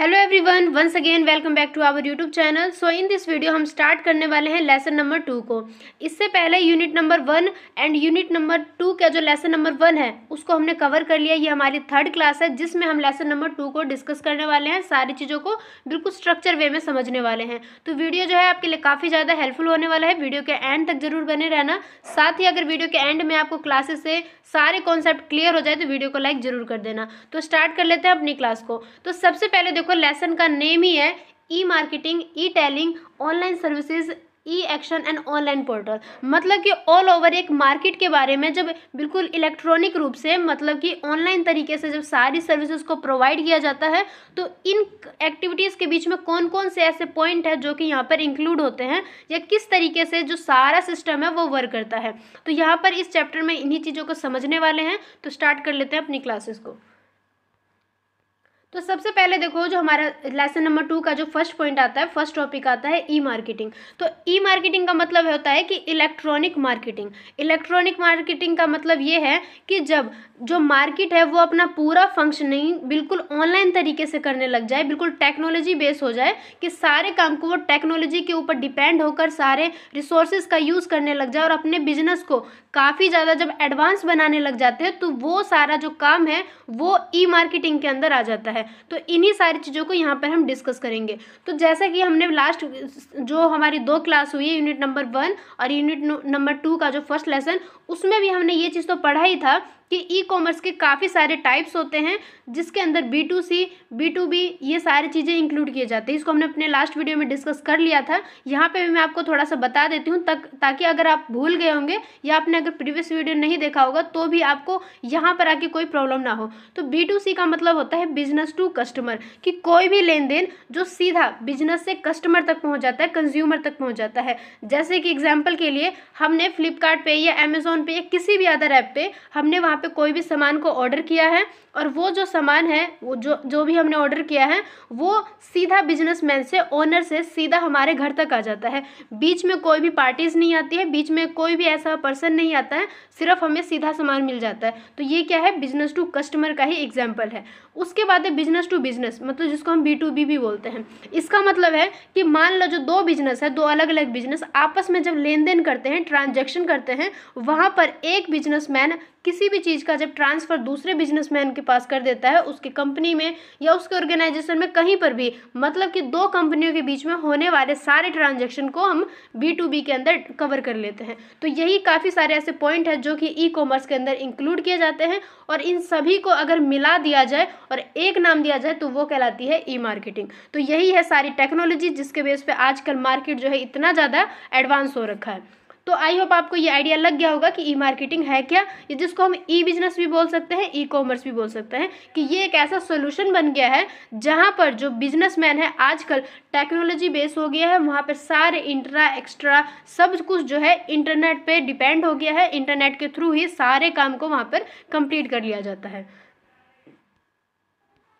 Hello everyone once again welcome back to our YouTube channel so in this video हम start करने वाले हैं lesson number two को। इससे पहले unit number one and unit number two का जो लेसन नंबर वन है, उसको हमने कवर कर लिया। ये हमारी थर्ड क्लास है, जिसमें हम लेसन नंबर टू को डिस्कस करने वाले हैं, सारी चीज़ों को बिल्कुल स्ट्रक्चर वे में समझने वाले हैं। तो वीडियो जो है आपके लिए काफ़ी ज़्यादा हेल्पफुल होने वाला है। वीडियो के एंड तक ज़रूर बने रहना। साथ ही अगर वीडियो के एंड में आपको क्लासेस से सारे कॉन्सेप्ट क्लियर हो जाए तो वीडियो को लाइक ज़रूर कर देना। तो स्टार्ट कर लेते हैं अपनी क्लास को। तो सबसे पहले देखो लेसन का नेम ही है e marketing e tailing online services e action and online portal मतलब कि ऑल ओवर एक मार्केट के बारे में जब बिल्कुल इलेक्ट्रॉनिक रूप से मतलब कि ऑनलाइन तरीके से जब सारी सर्विसेज़ को प्रोवाइड किया जाता है तो इन एक्टिविटीज़ के बीच में कौन कौन से ऐसे पॉइंट है जो कि यहाँ पर इंक्लूड होते हैं, या किस तरीके से जो सारा सिस्टम है वो वर्क करता है? तो यहाँ पर इस चैप्टर में इन्हीं चीज़ों को समझने वाले हैं तो स्टार्ट कर लेते हैं अपनी क्लासेस को। तो सबसे पहले देखो जो हमारा लेसन नंबर टू का जो फ़र्स्ट पॉइंट आता है फ़र्स्ट टॉपिक आता है ई मार्केटिंग तो ई मार्केटिंग का मतलब होता है कि इलेक्ट्रॉनिक मार्केटिंग इलेक्ट्रॉनिक मार्केटिंग का मतलब ये है कि जब जो मार्केट है वो अपना पूरा फंक्शनिंग बिल्कुल ऑनलाइन तरीके से करने लग जाए, बिल्कुल टेक्नोलॉजी बेस हो जाए, कि सारे काम को वो टेक्नोलॉजी के ऊपर डिपेंड होकर सारे रिसोर्सेज का यूज़ करने लग जाए और अपने बिज़नेस को काफ़ी ज़्यादा जब एडवांस बनाने लग जाते हैं तो वो सारा जो काम है वो ई मार्केटिंग के अंदर आ जाता है। तो इन्हीं सारी चीज़ों को यहाँ पर हम डिस्कस करेंगे। तो जैसे कि हमने लास्ट जो हमारी दो क्लास हुई है यूनिट नंबर वन और यूनिट नंबर टू का जो फ़र्स्ट लेसन उसमें भी हमने ये चीज़ तो पढ़ा ही था कि ई कॉमर्स के काफ़ी सारे टाइप्स होते हैं, जिसके अंदर B two C B two B ये सारी चीज़ें इंक्लूड किए जाते हैं। इसको हमने अपने लास्ट वीडियो में डिस्कस कर लिया था। यहाँ पे भी मैं आपको थोड़ा सा बता देती हूँ, तक, ताकि अगर आप भूल गए होंगे या आपने अगर प्रीवियस वीडियो नहीं देखा होगा तो भी आपको यहाँ पर आके कोई प्रॉब्लम ना हो। तो बी टू सी का मतलब होता है बिज़नेस टू कस्टमर कि कोई भी लेन देन जो सीधा बिज़नेस से कस्टमर तक पहुँच जाता है कंज्यूमर तक पहुँच जाता है। जैसे कि एग्ज़ाम्पल के लिए हमने फ्लिपकार्ट या अमेजोन पे या किसी भी अदर ऐप पे हमने वहाँ पे कोई भी सामान को ऑर्डर किया है और वो जो सामान है, वो जो जो भी हमने ऑर्डर किया है, वो सीधा बिजनेसमैन से ओनर से सीधा हमारे घर तक आ जाता है। बीच में कोई भी पार्टीज़ नहीं आती है, बीच में कोई भी ऐसा पर्सन नहीं आता है, सिर्फ़ हमें सीधा सामान मिल जाता है। तो ये क्या है बिज़नेस टू कस्टमर का ही एग्ज़ाम्पल है। उसके बाद है बिज़नेस टू बिज़नेस मतलब जिसको हम बी टू बी भी बोलते हैं। इसका मतलब है कि मान लो जो दो बिज़नेस है, दो अलग अलग बिज़नेस आपस में जब लेन देन करते हैं ट्रांजेक्शन करते हैं, वहाँ पर एक बिजनेसमैन किसी भी चीज़ का जब ट्रांसफ़र दूसरे बिजनेसमैन के पास कर देता है, उसकी कंपनी में या उसके ऑर्गेनाइजेशन में कहीं पर भी। मतलब कि दो कंपनियों के बीच में होने वाले सारे ट्रांजेक्शन को हम बी टू बी के अंदर कवर कर लेते हैं। तो यही काफ़ी सारे ऐसे पॉइंट हैं जो कि ई कॉमर्स के अंदर इंक्लूड किए जाते हैं और इन सभी को अगर मिला दिया जाए और एक नाम दिया जाए तो वो कहलाती है ई मार्केटिंग तो यही है सारी टेक्नोलॉजी जिसके बेस पे आजकल मार्केट जो है इतना ज़्यादा एडवांस हो रखा है। तो आई होप आपको ये आइडिया लग गया होगा कि ई मार्केटिंग है क्या, ये जिसको हम ई बिज़नेस भी बोल सकते हैं ई कॉमर्स भी बोल सकते हैं, कि ये एक ऐसा सोल्यूशन बन गया है जहाँ पर जो बिजनेसमैन है, आजकल टेक्नोलॉजी बेस हो गया है, वहाँ पर सारे इंट्रा एक्स्ट्रा सब कुछ जो है इंटरनेट पर डिपेंड हो गया है इंटरनेट के थ्रू ही सारे काम को वहाँ पर कंप्लीट कर लिया जाता है।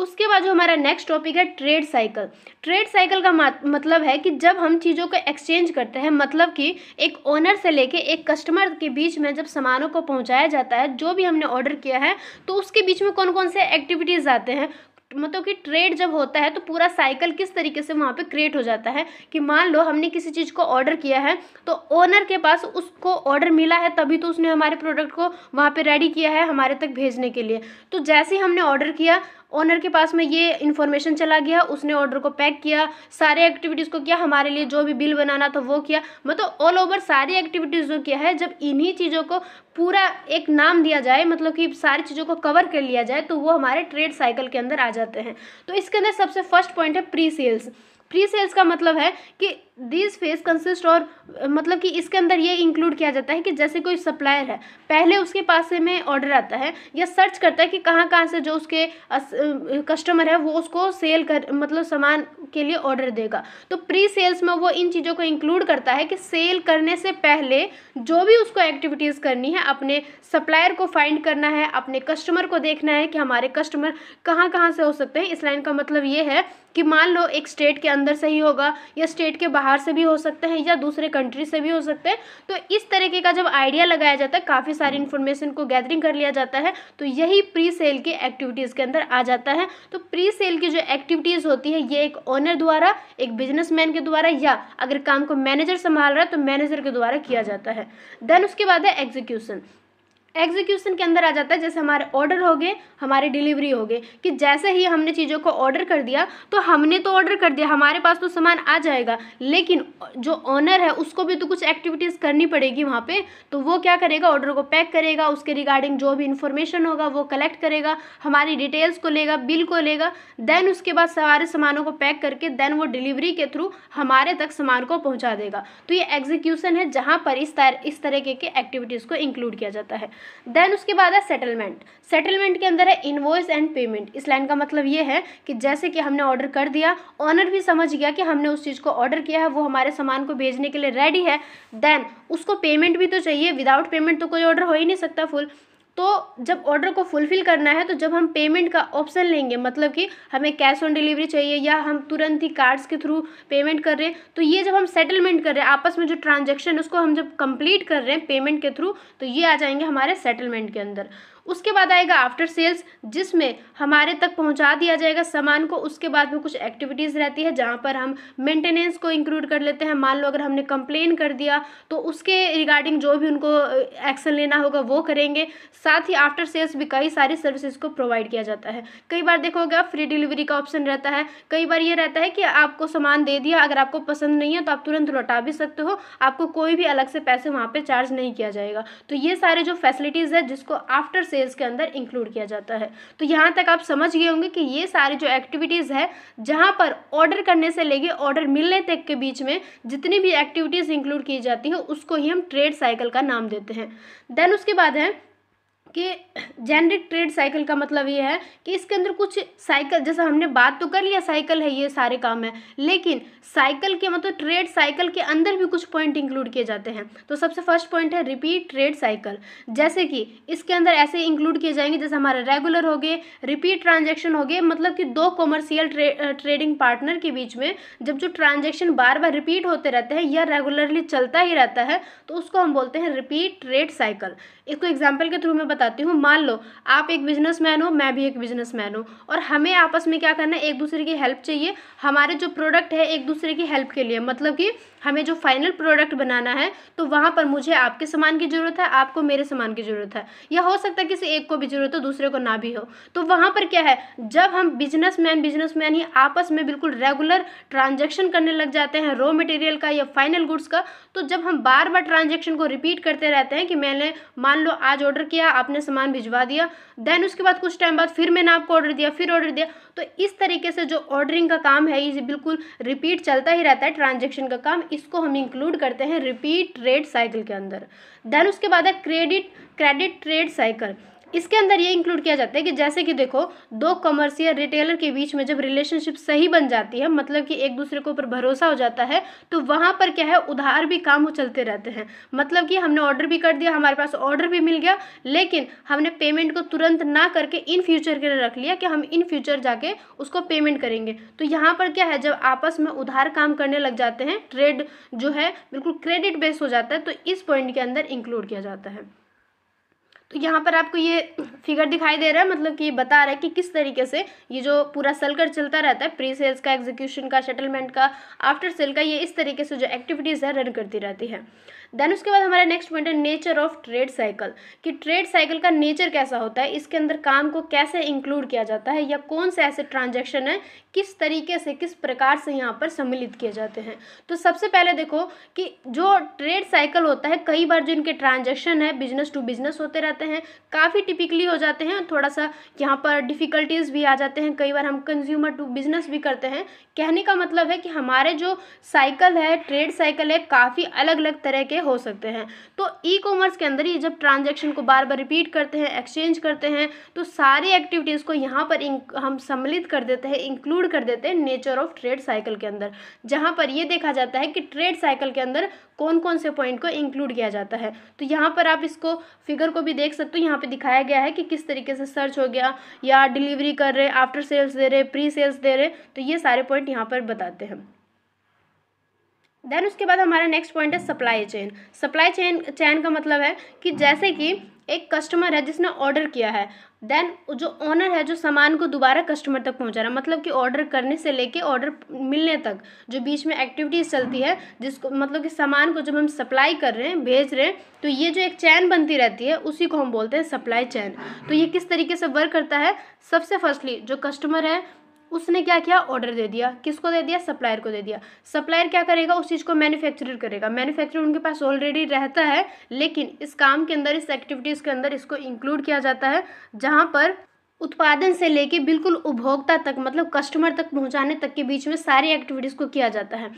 उसके बाद जो हमारा नेक्स्ट टॉपिक है ट्रेड साइकिल ट्रेड साइकिल का मतलब है कि जब हम चीज़ों को एक्सचेंज करते हैं मतलब कि एक ओनर से लेके एक कस्टमर के बीच में जब सामानों को पहुँचाया जाता है, जो भी हमने ऑर्डर किया है तो उसके बीच में कौन कौन से एक्टिविटीज़ आते हैं? मतलब कि ट्रेड जब होता है तो पूरा साइकिल किस तरीके से वहाँ पे क्रिएट हो जाता है? कि मान लो हमने किसी चीज़ को ऑर्डर किया है तो ओनर के पास उसको ऑर्डर मिला है, तभी तो उसने हमारे प्रोडक्ट को वहाँ पे रेडी किया है हमारे तक भेजने के लिए। तो जैसे ही हमने ऑर्डर किया ओनर के पास में ये इन्फॉर्मेशन चला गया, उसने ऑर्डर को पैक किया, सारे एक्टिविटीज़ को किया, हमारे लिए जो भी बिल बनाना था वो किया। मतलब ऑल ओवर सारी एक्टिविटीज़ जो किया है, जब इन्हीं चीज़ों को पूरा एक नाम दिया जाए मतलब कि सारी चीज़ों को कवर कर लिया जाए तो वो हमारे ट्रेड साइकिल के अंदर आ जाते हैं। तो इसके अंदर सबसे फ़र्स्ट पॉइंट है प्री सेल्स प्री सेल्स का मतलब है कि दिस फेस कंसिस्ट और मतलब कि इसके अंदर ये इंक्लूड किया जाता है कि जैसे कोई सप्लायर है, पहले उसके पास से में ऑर्डर आता है या सर्च करता है कि कहाँ कहाँ से जो उसके कस्टमर है वो उसको सेल कर मतलब सामान के लिए ऑर्डर देगा। तो प्री सेल्स में वो इन चीज़ों को इंक्लूड करता है कि सेल करने से पहले जो भी उसको एक्टिविटीज़ करनी है, अपने सप्लायर को फाइंड करना है, अपने कस्टमर को देखना है कि हमारे कस्टमर कहाँ कहाँ से हो सकते हैं। इस लाइन का मतलब ये है कि मान लो एक स्टेट के अंदर से ही होगा या स्टेट के बाहर से भी हो सकते हैं या दूसरे कंट्री से भी हो सकते हैं तो इस तरीके का जब आइडिया लगाया जाता है काफ़ी सारी इन्फॉर्मेशन को गैदरिंग कर लिया जाता है तो यही प्री सेल की एक्टिविटीज़ के अंदर आ जाता है। तो प्री सेल की जो एक्टिविटीज़ होती है ये एक ओनर द्वारा एक बिजनेसमैन के द्वारा या अगर काम को मैनेजर संभाल रहा है तो मैनेजर के द्वारा किया जाता है। देन उसके बाद है एग्जीक्यूशन एग्जीक्यूशन के अंदर आ जाता है, जैसे हमारे ऑर्डर हो गए, हमारे डिलीवरी हो गए, कि जैसे ही हमने चीज़ों को ऑर्डर कर दिया तो हमने तो ऑर्डर कर दिया, हमारे पास तो सामान आ जाएगा, लेकिन जो ऑनर है, उसको भी तो कुछ एक्टिविटीज़ करनी पड़ेगी वहाँ पे तो वो क्या करेगा ऑर्डर को पैक करेगा, उसके रिगार्डिंग जो भी इन्फॉर्मेशन होगा, वो कलेक्ट करेगा, हमारी डिटेल्स को लेगा बिल को लेगा देन उसके बाद सारे सामानों को पैक करके देन वो डिलीवरी के थ्रू हमारे तक सामान को पहुँचा देगा। तो ये एग्जीक्यूशन है, जहाँ पर इस तरह, इस तरीके के एक्टिविटीज़ को इंक्लूड किया जाता है। देन उसके बाद है सेटलमेंट सेटलमेंट के अंदर है इन्वॉइस एंड पेमेंट इस लाइन का मतलब ये है कि जैसे कि हमने ऑर्डर कर दिया ऑनर भी समझ गया कि हमने उस चीज़ को ऑर्डर किया है, वो हमारे सामान को भेजने के लिए रेडी है देन उसको पेमेंट भी तो चाहिए. विदाउट पेमेंट तो कोई ऑर्डर हो ही नहीं सकता फुल तो जब ऑर्डर को फुलफ़िल करना है तो जब हम पेमेंट का ऑप्शन लेंगे मतलब कि हमें कैश ऑन डिलीवरी चाहिए या हम तुरंत ही कार्ड्स के थ्रू पेमेंट कर रहे हैं तो ये जब हम सेटलमेंट कर रहे हैं, आपस में जो ट्रांजेक्शन उसको हम जब कंप्लीट कर रहे हैं पेमेंट के थ्रू तो ये आ जाएँगे हमारे सेटलमेंट के अंदर। उसके बाद आएगा आफ्टर सेल्स जिसमें हमारे तक पहुँचा दिया जाएगा सामान को। उसके बाद में कुछ एक्टिविटीज़ रहती है जहाँ पर हम मेंटेनेंस को इंक्लूड कर लेते हैं। मान लो अगर हमने कंप्लेन कर दिया तो उसके रिगार्डिंग जो भी उनको एक्शन लेना होगा, वो करेंगे। साथ ही आफ्टर सेल्स भी कई सारी सर्विसेज़ को प्रोवाइड किया जाता है। कई बार देखोगे आप फ्री डिलीवरी का ऑप्शन रहता है। कई बार ये रहता है कि आपको सामान दे दिया, अगर आपको पसंद नहीं है तो आप तुरंत लौटा भी सकते हो। आपको कोई भी अलग से पैसे वहाँ पर चार्ज नहीं किया जाएगा। तो ये सारे जो फैसिलिटीज़ है, जिसको आफ्टर सेल्स के अंदर इंक्लूड किया जाता है। तो यहाँ तक आप समझ गए होंगे कि ये सारी जो एक्टिविटीज़ है, जहाँ पर ऑर्डर करने से लेके ऑर्डर मिलने तक के बीच में जितनी भी एक्टिविटीज़ इंक्लूड की जाती है, उसको ही हम ट्रेड साइकिल का नाम देते हैं। देन उसके बाद है कि जेनरिक ट्रेड साइकिल का मतलब ये है कि इसके अंदर कुछ साइकिल जैसा हमने बात तो कर लिया साइकिल है ये सारे काम है। लेकिन साइकिल के मतलब ट्रेड साइकिल के अंदर भी कुछ पॉइंट इंक्लूड किए जाते हैं। तो सबसे फ़र्स्ट पॉइंट है रिपीट ट्रेड साइकिल जैसे कि इसके अंदर ऐसे इंक्लूड किए जाएँगे जैसे हमारे रेगुलर हो गए रिपीट ट्रांजेक्शन हो गए मतलब कि दो कॉमर्शियल ट्रे, ट्रेडिंग पार्टनर के बीच में जब जो ट्रांजेक्शन बार बार रिपीट होते रहते हैं या रेगुलरली चलता ही रहता है तो उसको हम बोलते हैं रिपीट ट्रेड साइकिल इसको एग्ज़ाम्पल के थ्रू मैं बताती हूँ। मान लो, आप एक बिजनेसमैन हो, मैं भी एक बिजनेसमैन हूँ और हमें आपस में क्या करना है, एक दूसरे की हेल्प चाहिए। हमारे जो प्रोडक्ट है, एक दूसरे की हेल्प के लिए। मतलब कि हमें जो फाइनल प्रोडक्ट बनाना है तो वहाँ पर मुझे आपके सामान की ज़रूरत है, आपको मेरे सामान की ज़रूरत है। या हो सकता है किसी एक को भी ज़रूरत हो, दूसरे को ना भी हो। तो वहाँ पर क्या है, जब हम बिजनेसमैन बिजनेसमैन ही आपस में बिल्कुल रेगुलर ट्रांजेक्शन करने लग जाते हैं रॉ मटेरियल का या फाइनल गुड्स का तो जब हम बार बार ट्रांजेक्शन को रिपीट करते रहते हैं कि मैंने मान लो आज ऑर्डर किया आपने सामान भिजवा दिया देन उसके बाद कुछ टाइम बाद फिर मैंने आपको ऑर्डर दिया, फिर ऑर्डर दिया। तो इस तरीके से जो ऑर्डरिंग का काम है, ये बिल्कुल रिपीट चलता ही रहता है ट्रांजेक्शन का काम। इसको हम इंक्लूड करते हैं रिपीट ट्रेड साइकिल के अंदर। देन उसके बाद है क्रेडिट क्रेडिट ट्रेड साइकिल इसके अंदर ये इंक्लूड किया जाता है कि जैसे कि देखो, दो कमर्शियल रिटेलर के बीच में जब रिलेशनशिप सही बन जाती है मतलब कि एक दूसरे के ऊपर भरोसा हो जाता है तो वहाँ पर क्या है, उधार भी काम चलते रहते हैं। मतलब कि हमने ऑर्डर भी कर दिया, हमारे पास ऑर्डर भी मिल गया, लेकिन हमने पेमेंट को तुरंत ना करके इन फ्यूचर के लिए रख लिया कि हम इन फ्यूचर जाके उसको पेमेंट करेंगे। तो यहाँ पर क्या है, जब आपस में उधार काम करने लग जाते हैं ट्रेड जो है, बिल्कुल क्रेडिट बेस हो जाता है तो इस पॉइंट के अंदर इंक्लूड किया जाता है। तो यहाँ पर आपको ये फिगर दिखाई दे रहा है मतलब कि बता रहा है कि किस तरीके से ये जो पूरा सलकर चलता रहता है प्री सेल्स का एग्जीक्यूशन का सेटलमेंट का आफ्टर सेल का, ये इस तरीके से जो एक्टिविटीज़ है रन करती रहती है। देन उसके बाद हमारा नेक्स्ट पॉइंट है नेचर ऑफ़ ट्रेड साइकिल कि ट्रेड साइकिल का नेचर कैसा होता है? इसके अंदर काम को कैसे इंक्लूड किया जाता है? या कौन से ऐसे ट्रांजेक्शन है? किस तरीके से, किस प्रकार से यहाँ पर सम्मिलित किए जाते हैं? तो सबसे पहले देखो कि जो ट्रेड साइकिल होता है, कई बार जो इनके ट्रांजेक्शन है बिज़नेस टू बिज़नेस होते रहते हैं, काफ़ी टिपिकली हो जाते हैं थोड़ा सा यहाँ पर डिफ़िकल्टीज़ भी आ जाते हैं। कई बार हम कंज्यूमर टू बिज़नेस भी करते हैं। कहने का मतलब है कि हमारे जो साइकिल है ट्रेड साइकिल है, काफ़ी अलग अलग तरह के हो सकते हैं। तो ई कॉमर्स के अंदर ही जब ट्रांजेक्शन को बार बार रिपीट करते हैं एक्सचेंज करते हैं तो सारी एक्टिविटीज़ को यहाँ पर हम सम्मिलित कर देते हैं इंक्लूड कर देते हैं नेचर ऑफ़ ट्रेड साइकिल के अंदर। जहाँ पर ये देखा जाता है कि ट्रेड साइकिल के अंदर कौन कौन से पॉइंट को इंक्लूड किया जाता है। तो यहाँ पर आप इसको फिगर को भी देख सकते हो। यहाँ पे दिखाया गया है कि किस तरीके से सर्च हो गया या डिलीवरी कर रहे आफ्टर सेल्स दे रहे प्री सेल्स दे रहे तो ये सारे पॉइंट यहाँ पर बताते हैं। देन उसके बाद हमारा नेक्स्ट पॉइंट है supply chain supply chain chain का मतलब है कि जैसे कि एक कस्टमर है जिसने ऑर्डर किया है देन जो ओनर है, जो सामान को दोबारा कस्टमर तक पहुँचा रहा है मतलब कि ऑर्डर करने से लेके ऑर्डर मिलने तक जो बीच में एक्टिविटीज़ चलती है, जिसको मतलब कि सामान को जब हम सप्लाई कर रहे हैं, भेज रहे हैं तो ये जो एक चैन बनती रहती है, उसी को हम बोलते हैं सप्लाई चैन तो ये किस तरीके से वर्क करता है? सबसे फर्स्टली जो कस्टमर है उसने क्या किया? ऑर्डर दे दिया। किसको दे दिया? सप्लायर को दे दिया। सप्लायर क्या करेगा? उस चीज़ को मैन्युफैक्चरर करेगा। मैन्युफैक्चरर उनके पास ऑलरेडी रहता है, लेकिन इस काम के अंदर, इस एक्टिविटीज़ के अंदर इसको इंक्लूड किया जाता है, जहाँ पर उत्पादन से लेके बिल्कुल उपभोक्ता तक मतलब कस्टमर तक पहुँचाने तक के बीच में सारी एक्टिविटीज़ को किया जाता है।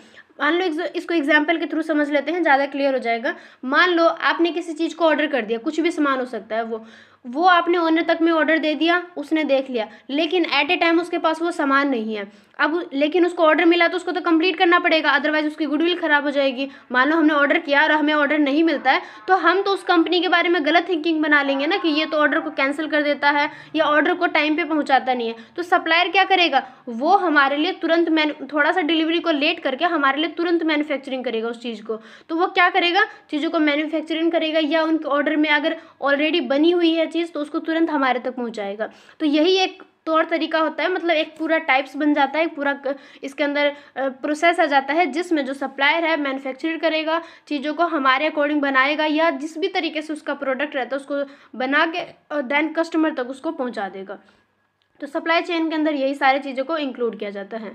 मान लो इसको एग्ज़ाम्पल के थ्रू समझ लेते हैं, ज़्यादा क्लियर हो जाएगा। मान लो आपने किसी चीज़ को ऑर्डर कर दिया, कुछ भी सामान हो सकता है वो। वो आपने ओनर तक में ऑर्डर दे दिया, उसने देख लिया। लेकिन एट ए टाइम उसके पास वो सामान नहीं है। अब लेकिन उसको ऑर्डर मिला तो उसको तो कंप्लीट करना पड़ेगा अदरवाइज़ उसकी गुडविल ख़राब हो जाएगी। मान लो हमने ऑर्डर किया और हमें ऑर्डर नहीं मिलता है तो हम तो उस कंपनी के बारे में गलत थिंकिंग बना लेंगे ना कि ये तो ऑर्डर को कैंसिल कर देता है या ऑर्डर को टाइम पे पहुंचाता नहीं है। तो सप्लायर क्या करेगा? वो हमारे लिए तुरंत मैन थोड़ा सा डिलीवरी को लेट करके हमारे लिए तुरंत मैन्युफैक्चरिंग करेगा उस चीज़ को। तो वो क्या करेगा? चीज़ों को मैन्युफैक्चरिंग करेगा या उनके ऑर्डर में अगर ऑलरेडी बनी हुई है चीज़ तो उसको तुरंत हमारे तक पहुँचाएगा। तो यही एक तौर तरीका होता है मतलब एक पूरा टाइप्स बन जाता है, एक पूरा इसके अंदर प्रोसेस आ जाता है जिसमें जो सप्लायर है मैन्युफैक्चर करेगा, चीज़ों को हमारे अकॉर्डिंग बनाएगा या जिस भी तरीके से उसका प्रोडक्ट रहता है, उसको बना के और देन कस्टमर तक उसको पहुँचा देगा। तो सप्लाई चेन के अंदर यही सारी चीज़ों को इंक्लूड किया जाता है।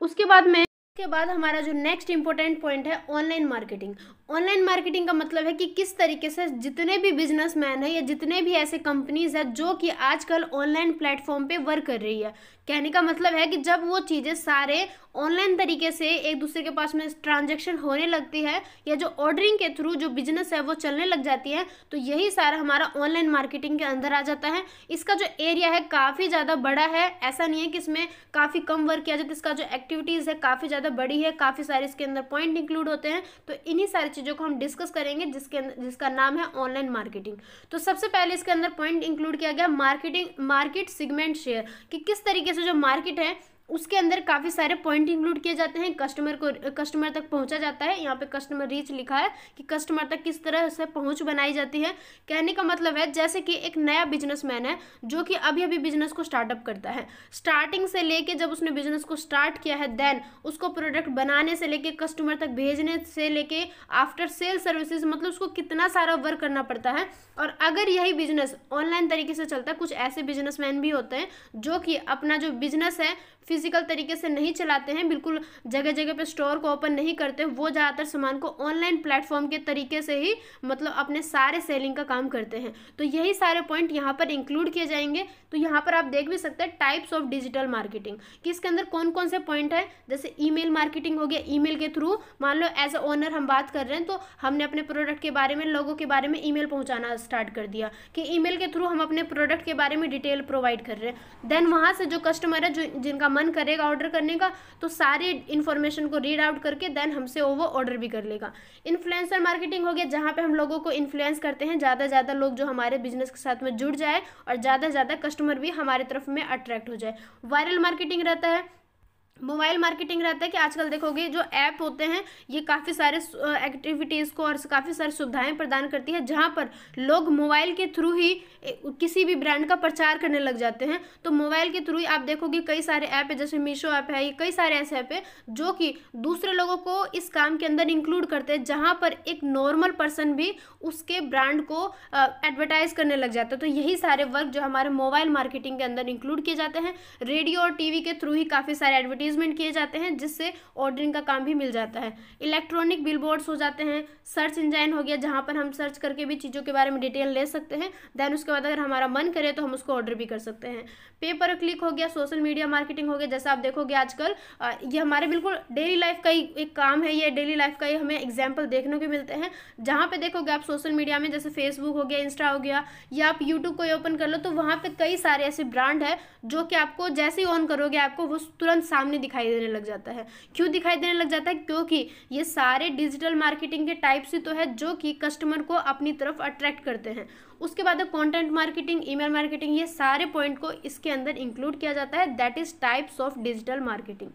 उसके बाद में, उसके बाद हमारा जो नेक्स्ट इंपॉर्टेंट पॉइंट है ऑनलाइन मार्केटिंग ऑनलाइन मार्केटिंग का मतलब है कि किस तरीके से जितने भी बिजनेसमैन है या जितने भी ऐसे कंपनीज़ है जो कि आजकल ऑनलाइन प्लेटफॉर्म पे वर्क कर रही है। कहने का मतलब है कि जब वो चीज़ें सारे ऑनलाइन तरीके से एक दूसरे के पास में ट्रांजेक्शन होने लगती है या जो ऑर्डरिंग के थ्रू जो बिज़नेस है वो चलने लग जाती है तो यही सारा हमारा ऑनलाइन मार्केटिंग के अंदर आ जाता है। इसका जो एरिया है काफ़ी ज़्यादा बड़ा है। ऐसा नहीं है कि इसमें काफ़ी कम वर्क किया जाता है, इसका जो एक्टिविटीज़ है काफ़ी ज़्यादा बड़ी है, काफ़ी सारे इसके अंदर पॉइंट इंक्लूड होते हैं। तो इन्हीं सारी चीज़ों को हम डिस्कस करेंगे, जिसके जिसका नाम है ऑनलाइन मार्केटिंग तो सबसे पहले इसके अंदर पॉइंट इंक्लूड किया गया मार्केटिंग मार्केट सिगमेंट शेयर कि किस तरीके से जो मार्केट है उसके अंदर काफ़ी सारे पॉइंट इंक्लूड किए जाते हैं। कस्टमर को कस्टमर तक पहुँचा जाता है। यहाँ पे कस्टमर रीच लिखा है कि कस्टमर तक किस तरह से पहुँच बनाई जाती है। कहने का मतलब है, जैसे कि एक नया बिजनेसमैन है, जो कि अभी अभी बिज़नेस को स्टार्टअप करता है। स्टार्टिंग से लेके जब उसने बिज़नेस को स्टार्ट किया है देन उसको प्रोडक्ट बनाने से लेके कस्टमर तक भेजने से लेके आफ्टर सेल सर्विसेज़ मतलब उसको कितना सारा वर्क करना पड़ता है। और अगर यही बिज़नेस ऑनलाइन तरीके से चलता है, कुछ ऐसे बिजनेसमैन भी होते हैं, जो कि अपना जो बिज़नेस है फ़िज़िकल तरीके से नहीं चलाते हैं, बिल्कुल जगह जगह पे स्टोर को ओपन नहीं करते वो ज़्यादातर सामान को ऑनलाइन प्लेटफॉर्म के तरीके से ही मतलब अपने सारे सेलिंग का काम करते हैं। तो यही सारे पॉइंट यहाँ पर इंक्लूड किए जाएँगे। तो यहाँ पर आप देख भी सकते हैं टाइप्स ऑफ़ डिजिटल मार्केटिंग कि इसके अंदर कौन कौन से पॉइंट है, जैसे ईमेल मार्केटिंग हो गया ईमेल के थ्रू मान लो एज अ ओनर हम बात कर रहे हैं तो हमने अपने प्रोडक्ट के बारे में लोगों के बारे में ईमेल पहुंचाना स्टार्ट कर दिया, कि ईमेल के थ्रू हम अपने प्रोडक्ट के बारे में डिटेल प्रोवाइड कर रहे हैं। देन वहाँ से जो कस्टमर है, जो जिनका मन करेगा ऑर्डर करने का तो सारी इन्फॉर्मेशन को रीड आउट करके देन हमसे वो ऑर्डर भी कर लेगा। इन्फ्लुएंसर मार्केटिंग हो गया, जहाँ पे हम लोगों को इन्फ्लुएंस करते हैं, ज़्यादा ज़्यादा लोग जो हमारे बिज़नेस के साथ में जुड़ जाए और ज़्यादा ज़्यादा कस्टमर भी हमारे तरफ़ में अट्रैक्ट हो जाए। वायरल मार्केटिंग रहता है मोबाइल मार्केटिंग रहता है कि आजकल देखोगे जो ऐप होते हैं, ये काफ़ी सारे एक्टिविटीज़ को और काफ़ी सारी सुविधाएँ प्रदान करती है, जहाँ पर लोग मोबाइल के थ्रू ही किसी भी ब्रांड का प्रचार करने लग जाते हैं। तो मोबाइल के थ्रू ही आप देखोगे कई सारे ऐप है, जैसे मीशो ऐप है, ये कई सारे ऐसे ऐप है, जो कि दूसरे लोगों को इस काम के अंदर इंक्लूड करते हैं, जहाँ पर एक नॉर्मल पर्सन भी उसके ब्रांड को एडवर्टाइज करने लग जाता है। तो यही सारे वर्क जो हमारे मोबाइल मार्केटिंग के अंदर इंक्लूड किए जाते हैं। रेडियो और टीवी के थ्रू ही काफ़ी सारे एडवर्टाइज एडवर्टीजमेंट किए जाते हैं, जिससे ऑर्डरिंग का काम भी मिल जाता है। इलेक्ट्रॉनिक बिल हो जाते हैं सर्च इंजाइन हो गया, जहाँ पर हम सर्च करके भी चीज़ों के बारे में डिटेल ले सकते हैं। देन उसके बाद अगर हमारा मन करे तो हम उसको ऑर्डर भी कर सकते हैं। पे पर क्लिक हो गया सोशल मीडिया मार्केटिंग हो गया, जैसे आप देखोगे आजकल ये हमारे बिल्कुल डेली लाइफ का ही एक काम है, ये डेली लाइफ का ही हमें एग्ज़ाम्पल देखने को मिलते हैं। जहाँ पे देखोगे आप सोशल मीडिया में, जैसे फेसबुक हो गया इंस्टा हो गया, या आप यूट्यूब को ओपन कर लो तो वहाँ पे कई सारे ऐसे ब्रांड है, जो कि आपको जैसे ही ऑन करोगे, आपको वो तुरंत सामने दिखाई देने लग जाता है। क्यों दिखाई देने लग जाता है? क्योंकि ये सारे डिजिटल मार्केटिंग के टाइप्स ही तो है, जो कि कस्टमर को अपनी तरफ़ अट्रैक्ट करते हैं। उसके बाद कंटेंट मार्केटिंग ईमेल मार्केटिंग ये सारे पॉइंट को इसके अंदर इंक्लूड किया जाता है। That is types of digital marketing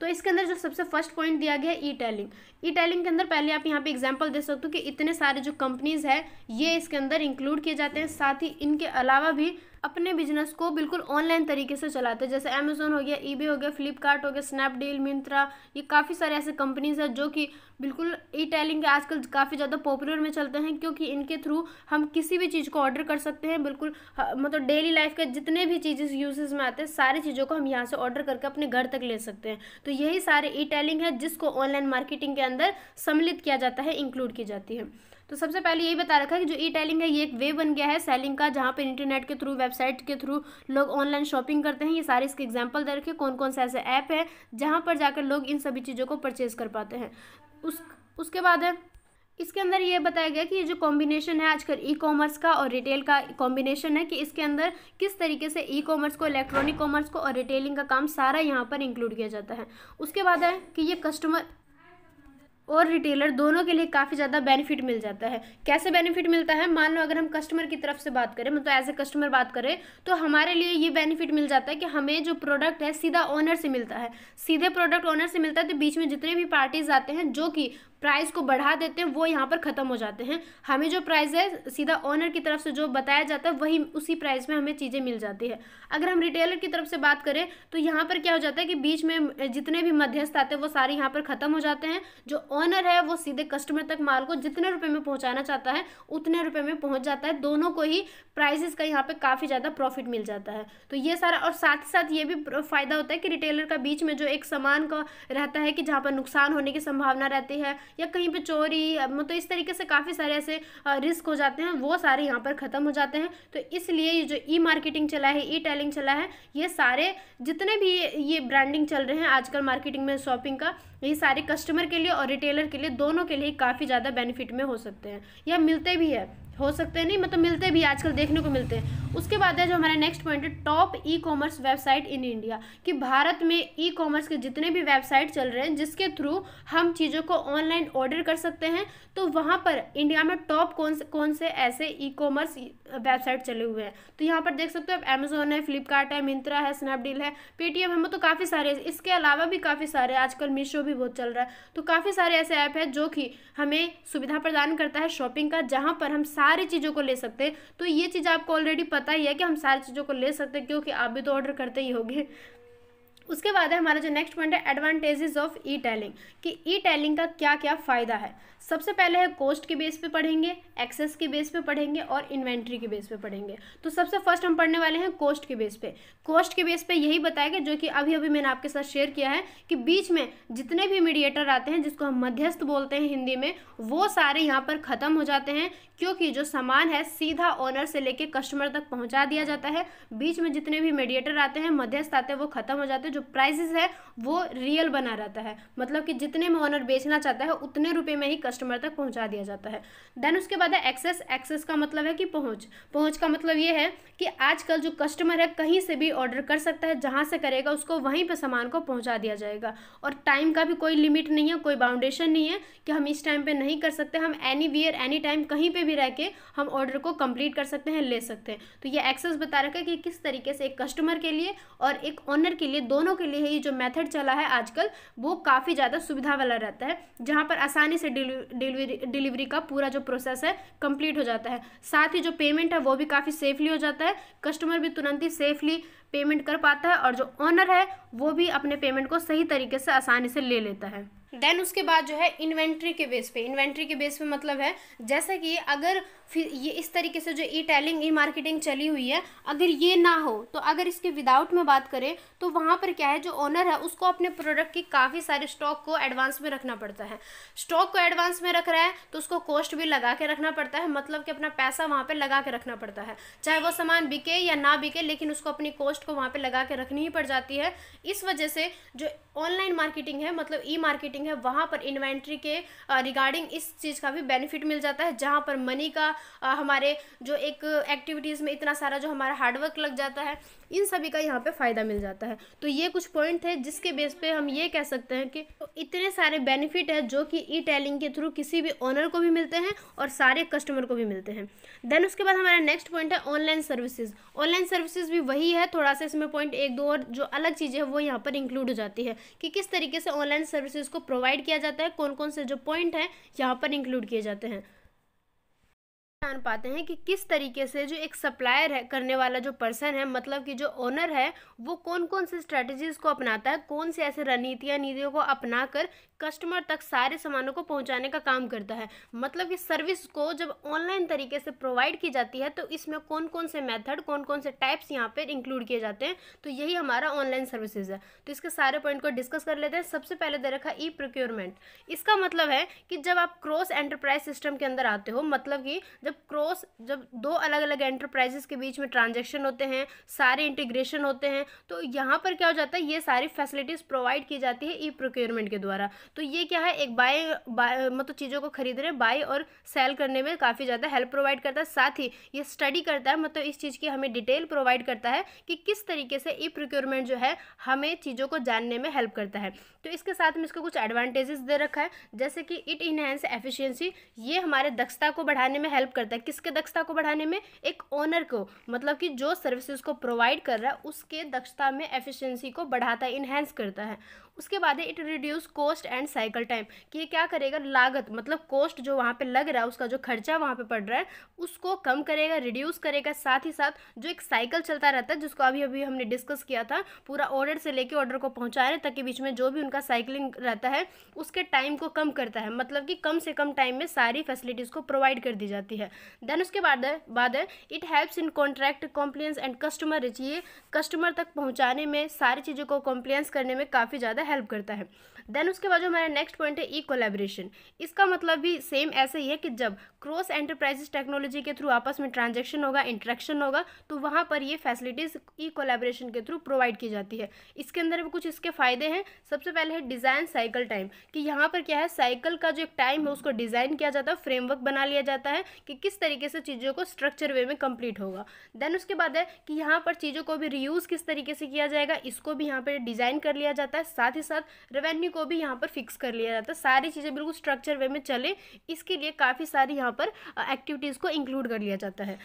तो इसके अंदर जो सबसे फ़र्स्ट पॉइंट दिया गया है ई टेलिंग ई टेलिंग के अंदर पहले आप यहाँ पे एग्जांपल दे सकते हो कि इतने सारे जो कंपनीज़ है, ये इसके अंदर इंक्लूड किए जाते हैं। साथ ही इनके अलावा भी अपने बिज़नेस को बिल्कुल ऑनलाइन तरीके से चलाते हैं। जैसे अमेजोन हो गया ईबे हो गया फ्लिपकार्ट हो गया स्नैपडील मिंत्रा ये काफ़ी सारे ऐसे कंपनीज़ हैं जो कि बिल्कुल ई टेलिंग के आजकल काफ़ी ज़्यादा पॉपुलर में चलते हैं क्योंकि इनके थ्रू हम किसी भी चीज़ को ऑर्डर कर सकते हैं। बिल्कुल मतलब डेली लाइफ के जितने भी चीज़ें यूजेस में आते हैं, सारी चीज़ों को हम यहाँ से ऑर्डर करके अपने घर तक ले सकते हैं। तो यही सारे ई टेलिंग है जिसको ऑनलाइन मार्केटिंग के अंदर सम्मिलित किया जाता है इंक्लूड की जाती है। तो सबसे पहले यही बता रखा है कि जो ई टेलिंग है, ये एक वे बन गया है सेलिंग का, जहाँ पर इंटरनेट के थ्रू वेबसाइट के थ्रू लोग ऑनलाइन शॉपिंग करते हैं। ये सारे इसके एग्ज़ाम्पल दे रखे कौन कौन से ऐसे ऐप है जहाँ पर जाकर लोग इन सभी चीज़ों को परचेज कर पाते हैं। उस, उसके बाद है, इसके अंदर ये बताया गया कि ये जो कॉम्बिनेशन है आजकल ई कॉमर्स का और रिटेल का कॉम्बिनेशन है कि इसके अंदर किस तरीके से ई कॉमर्स को इलेक्ट्रॉनिक कॉमर्स को और रिटेलिंग का काम सारा यहाँ पर इंक्लूड किया जाता है। उसके बाद है कि ये कस्टमर और रिटेलर दोनों के लिए काफ़ी ज़्यादा बेनिफिट मिल जाता है। कैसे बेनिफिट मिलता है? मान लो अगर हम कस्टमर की तरफ़ से बात करें मतलब एज ए कस्टमर बात करें तो हमारे लिए ये बेनिफिट मिल जाता है कि हमें जो प्रोडक्ट है सीधा ओनर से मिलता है। सीधे प्रोडक्ट ओनर से मिलता है तो बीच में जितने भी पार्टीज़ आते हैं, जो कि प्राइस को बढ़ा देते हैं, वो यहाँ पर ख़त्म हो जाते हैं। हमें जो प्राइस है, सीधा ओनर की तरफ़ से जो बताया जाता है, वही उसी प्राइस में हमें चीज़ें मिल जाती है। अगर हम रिटेलर की तरफ़ से बात करें तो यहाँ पर क्या हो जाता है कि बीच में जितने भी मध्यस्थ आते हैं, वो सारे यहाँ पर ख़त्म हो जाते हैं। जो ऑनर है, वो सीधे कस्टमर तक माल को जितने रुपये में पहुँचाना चाहता है, उतने रुपये में पहुँच जाता है। दोनों को ही प्राइजेस का यहाँ पर काफ़ी ज़्यादा प्रॉफिट मिल जाता है। तो ये सारा, और साथ ही साथ ये भी फ़ायदा होता है कि रिटेलर का बीच में जो एक सामान का रहता है कि जहाँ पर नुकसान होने की संभावना रहती है या कहीं पर चोरी मतलब तो इस तरीके से काफ़ी सारे ऐसे रिस्क हो जाते हैं, वो सारे यहाँ पर ख़त्म हो जाते हैं। तो इसलिए ये जो ई मार्केटिंग चला है ई टेलिंग चला है, ये सारे जितने भी ये ब्रांडिंग चल रहे हैं आजकल मार्केटिंग में, शॉपिंग का, ये सारे कस्टमर के लिए और रिटेलर के लिए, दोनों के लिए काफ़ी ज़्यादा बेनिफिट में हो सकते हैं। या मिलते भी है। हो सकते हैं, नहीं मतलब मिलते भी आजकल देखने को मिलते हैं। उसके बाद है जो हमारा नेक्स्ट पॉइंट है top e commerce website in India कि भारत में ई कॉमर्स के जितने भी वेबसाइट चल रहे हैं, जिसके थ्रू हम चीज़ों को ऑनलाइन ऑर्डर कर सकते हैं तो वहाँ पर इंडिया में टॉप कौन से कौन से ऐसे ई कॉमर्स वेबसाइट चले हुए हैं? तो यहाँ पर देख सकते हो आप अमेजोन है फ्लिपकार्ट है मिंत्रा है स्नैपडील है पेटीएम है तो काफ़ी सारे, इसके अलावा भी काफ़ी सारे, आजकल मीशो भी बहुत चल रहा है। तो काफ़ी सारे ऐसे ऐप है जो कि हमें सुविधा प्रदान करता है शॉपिंग का, जहाँ पर हम सारी चीज़ों को ले सकते हैं। तो ये चीज़ आपको ऑलरेडी पता ही है कि हम सारी चीज़ों को ले सकते हैं, क्योंकि आप भी तो ऑर्डर करते ही होंगे। उसके बाद है, हमारा जो नेक्स्ट पॉइंट है एडवांटेजेस ऑफ़ ई टेलिंग कि ई टेलिंग का क्या क्या फ़ायदा है? सबसे पहले है कॉस्ट के बेस पे पढ़ेंगे एक्सेस के बेस पे पढ़ेंगे और इन्वेंट्री के बेस पे पढ़ेंगे। तो सबसे फ़र्स्ट हम पढ़ने वाले हैं कॉस्ट के बेस पे। कॉस्ट के बेस पे यही बताएगा, जो कि अभी अभी मैंने आपके साथ शेयर किया है, कि बीच में जितने भी मीडिएटर आते हैं, जिसको हम मध्यस्थ बोलते हैं हिंदी में, वो सारे यहाँ पर ख़त्म हो जाते हैं क्योंकि जो सामान है सीधा ऑनर से लेके कस्टमर तक पहुँचा दिया जाता है। बीच में जितने भी मीडिएटर आते हैं, मध्यस्थ आते हैं, वो ख़त्म हो जाते हैं। जो प्राइजेस है, वो रियल बना रहता है। मतलब कि जितने में ऑनर बेचना चाहता है, उतने रुपए में ही कस्टमर तक पहुँचा दिया जाता है। देन उसके बाद है एक्सेस एक्सेस का मतलब है कि पहुँच। पहुँच का मतलब ये है कि आजकल जो कस्टमर है, कहीं से भी ऑर्डर कर सकता है, जहाँ से करेगा, उसको वहीं पर सामान को पहुँचा दिया जाएगा। और टाइम का भी कोई लिमिट नहीं है, कोई बाउंडेशन नहीं है कि हम इस टाइम पर नहीं कर सकते। हम एनी एनी टाइम कहीं पर भी रह के हम ऑर्डर को कंप्लीट कर सकते हैं, ले सकते हैं। तो ये एक्सेस बता रखा है कि किस तरीके से एक कस्टमर के लिए और एक ऑनर के लिए, दोनों के लिए ही जो मेथड चला है आजकल, वो काफ़ी ज़्यादा सुविधा वाला रहता है, जहाँ पर आसानी से डिलीवरी डिलीवरी का पूरा जो प्रोसेस है कंप्लीट हो जाता है। साथ ही जो पेमेंट है, वो भी काफ़ी सेफली हो जाता है। कस्टमर भी तुरंत ही सेफली पेमेंट कर पाता है और जो ऑनर है, वो भी अपने पेमेंट को सही तरीके से आसानी से ले लेता है। देन उसके बाद जो है इन्वेंट्री के बेस पे इन्वेंट्री के बेस पे मतलब है, जैसा कि अगर फिर ये इस तरीके से जो ई टेलिंग ई मार्केटिंग चली हुई है, अगर ये ना हो तो अगर इसके विदाउट में बात करें तो वहाँ पर क्या है, जो ओनर है, उसको अपने प्रोडक्ट की काफ़ी सारे स्टॉक को एडवांस में रखना पड़ता है। स्टॉक को एडवांस में रख रहा है तो उसको कॉस्ट भी लगा के रखना पड़ता है मतलब कि अपना पैसा वहाँ पर लगा के रखना पड़ता है। चाहे वो सामान बिके या ना बिके, लेकिन उसको अपनी कॉस्ट को वहाँ पर लगा के रखनी ही पड़ जाती है। इस वजह से जो ऑनलाइन मार्केटिंग है मतलब ई मार्केटिंग है, वहाँ पर इन्वेंट्री के रिगार्डिंग इस चीज़ का भी बेनिफिट मिल जाता है, जहाँ पर मनी का हमारे जो एक एक्टिविटीज़ में इतना सारा जो हमारा हार्डवर्क लग जाता है इन सभी का यहाँ पे फ़ायदा मिल जाता है। तो ये कुछ पॉइंट है, जिसके बेस पे हम ये कह सकते हैं कि तो इतने सारे बेनिफिट है जो कि ई टेलिंग के थ्रू किसी भी ऑनर को भी मिलते हैं और सारे कस्टमर को भी मिलते हैं। देन उसके बाद हमारा नेक्स्ट पॉइंट है ऑनलाइन सर्विसेज़ ऑनलाइन सर्विसेज़ भी वही है, थोड़ा सा इसमें पॉइंट एक दो और जो अलग चीज़ें हैं, वो यहाँ पर इंक्लूड हो जाती है कि किस तरीके से ऑनलाइन सर्विसेज़ को प्रोवाइड किया जाता है कौन कौन से जो पॉइंट हैं, यहाँ पर इंक्लूड किए जाते हैं। जान पाते हैं कि किस तरीके से जो एक सप्लायर है, करने वाला जो पर्सन है मतलब कि जो ओनर है, वो कौन कौन से स्ट्रेटजीज को अपनाता है कौन से ऐसे रणनीतियाँ, नीतियों को अपना कर कस्टमर तक सारे सामानों को पहुँचाने का काम करता है। मतलब कि सर्विस को जब ऑनलाइन तरीके से प्रोवाइड की जाती है तो इसमें कौन कौन से मेथड कौन कौन से टाइप्स यहाँ पर इंक्लूड किए जाते हैं तो यही हमारा ऑनलाइन सर्विसेज़ है। तो इसके सारे पॉइंट को डिस्कस कर लेते हैं। सबसे पहले दे रखा ई प्रोक्योरमेंट इसका मतलब है कि जब आप क्रॉस एंटरप्राइज सिस्टम के अंदर आते हो मतलब कि जब क्रॉस जब दो अलग अलग एंटरप्राइजेस के बीच में ट्रांजेक्शन होते हैं, सारे इंटीग्रेशन होते हैं तो यहाँ पर क्या हो जाता है, ये सारी फैसिलिटीज़ प्रोवाइड की जाती है ई प्रोक्योरमेंट के द्वारा। तो ये क्या है, एक बाय मतलब चीज़ों को खरीदने बाय और सेल करने में काफ़ी ज़्यादा हेल्प प्रोवाइड करता है। साथ ही ये स्टडी करता है मतलब इस चीज़ की हमें डिटेल प्रोवाइड करता है कि किस तरीके से ई प्रोक्योरमेंट जो है हमें चीज़ों को जानने में हेल्प करता है। तो इसके साथ में इसको कुछ एडवांटेजेस दे रखा है, जैसे कि इट इनहेंस एफिशिएंसी ये हमारे दक्षता को बढ़ाने में हेल्प करता है। किसके दक्षता को बढ़ाने में? एक ओनर को मतलब कि जो सर्विसेज़ को प्रोवाइड कर रहा है, उसके दक्षता में एफिशिएंसी को बढ़ाता है इन्हेंस करता है। उसके बाद है it reduce cost and cycle time कि ये क्या करेगा? लागत मतलब कॉस्ट जो वहाँ पे लग रहा है, उसका जो खर्चा वहाँ पे पड़ रहा है, उसको कम करेगा रिड्यूस करेगा, साथ ही साथ जो एक साइकिल चलता रहता है, जिसको अभी अभी हमने डिस्कस किया था, पूरा ऑर्डर से लेके ऑर्डर को पहुँचाने तक के बीच में जो भी उनका साइकिलिंग रहता है, उसके टाइम को कम करता है। मतलब कि कम से कम टाइम में सारी फैसिलिटीज़ को प्रोवाइड कर दी जाती है। देन उसके बाद है बाद है it helps in contract compliance and customer ये कस्टमर तक पहुँचाने में, सारी चीज़ों को कॉम्प्लेंस करने में काफ़ी ज़्यादा हेल्प करता है। देन उसके बाद जो हमारा नेक्स्ट पॉइंट है ई कोलेब्रेशन इसका मतलब भी सेम ऐसे ही है कि जब क्रॉस एंटरप्राइजेस टेक्नोलॉजी के थ्रू आपस में ट्रांजेक्शन होगा इंट्रैक्शन होगा तो वहाँ पर ये फैसिलिटीज़ ई कोलेब्रेशन के थ्रू प्रोवाइड की जाती है. इसके अंदर भी कुछ इसके फ़ायदे हैं. सबसे पहले है डिज़ाइन साइकिल टाइम कि यहाँ पर क्या है साइकिल का जो एक टाइम है, उसको डिज़ाइन किया जाता है फ्रेमवर्क बना लिया जाता है, कि किस तरीके से चीज़ों को स्ट्रक्चर वे में कंप्लीट होगा. देन उसके बाद है कि यहाँ पर चीज़ों को भी रीयूज़ किस तरीके से किया जाएगा, इसको भी यहाँ पर डिज़ाइन कर लिया जाता है. साथ ही साथ रेवेन्यू को भी यहाँ पर फिक्स कर लिया जाता है। सारी चीज़ें बिल्कुल स्ट्रक्चर वे में चले, इसके लिए काफ़ी सारी यहाँ पर एक्टिविटीज़ को इंक्लूड कर लिया जाता है।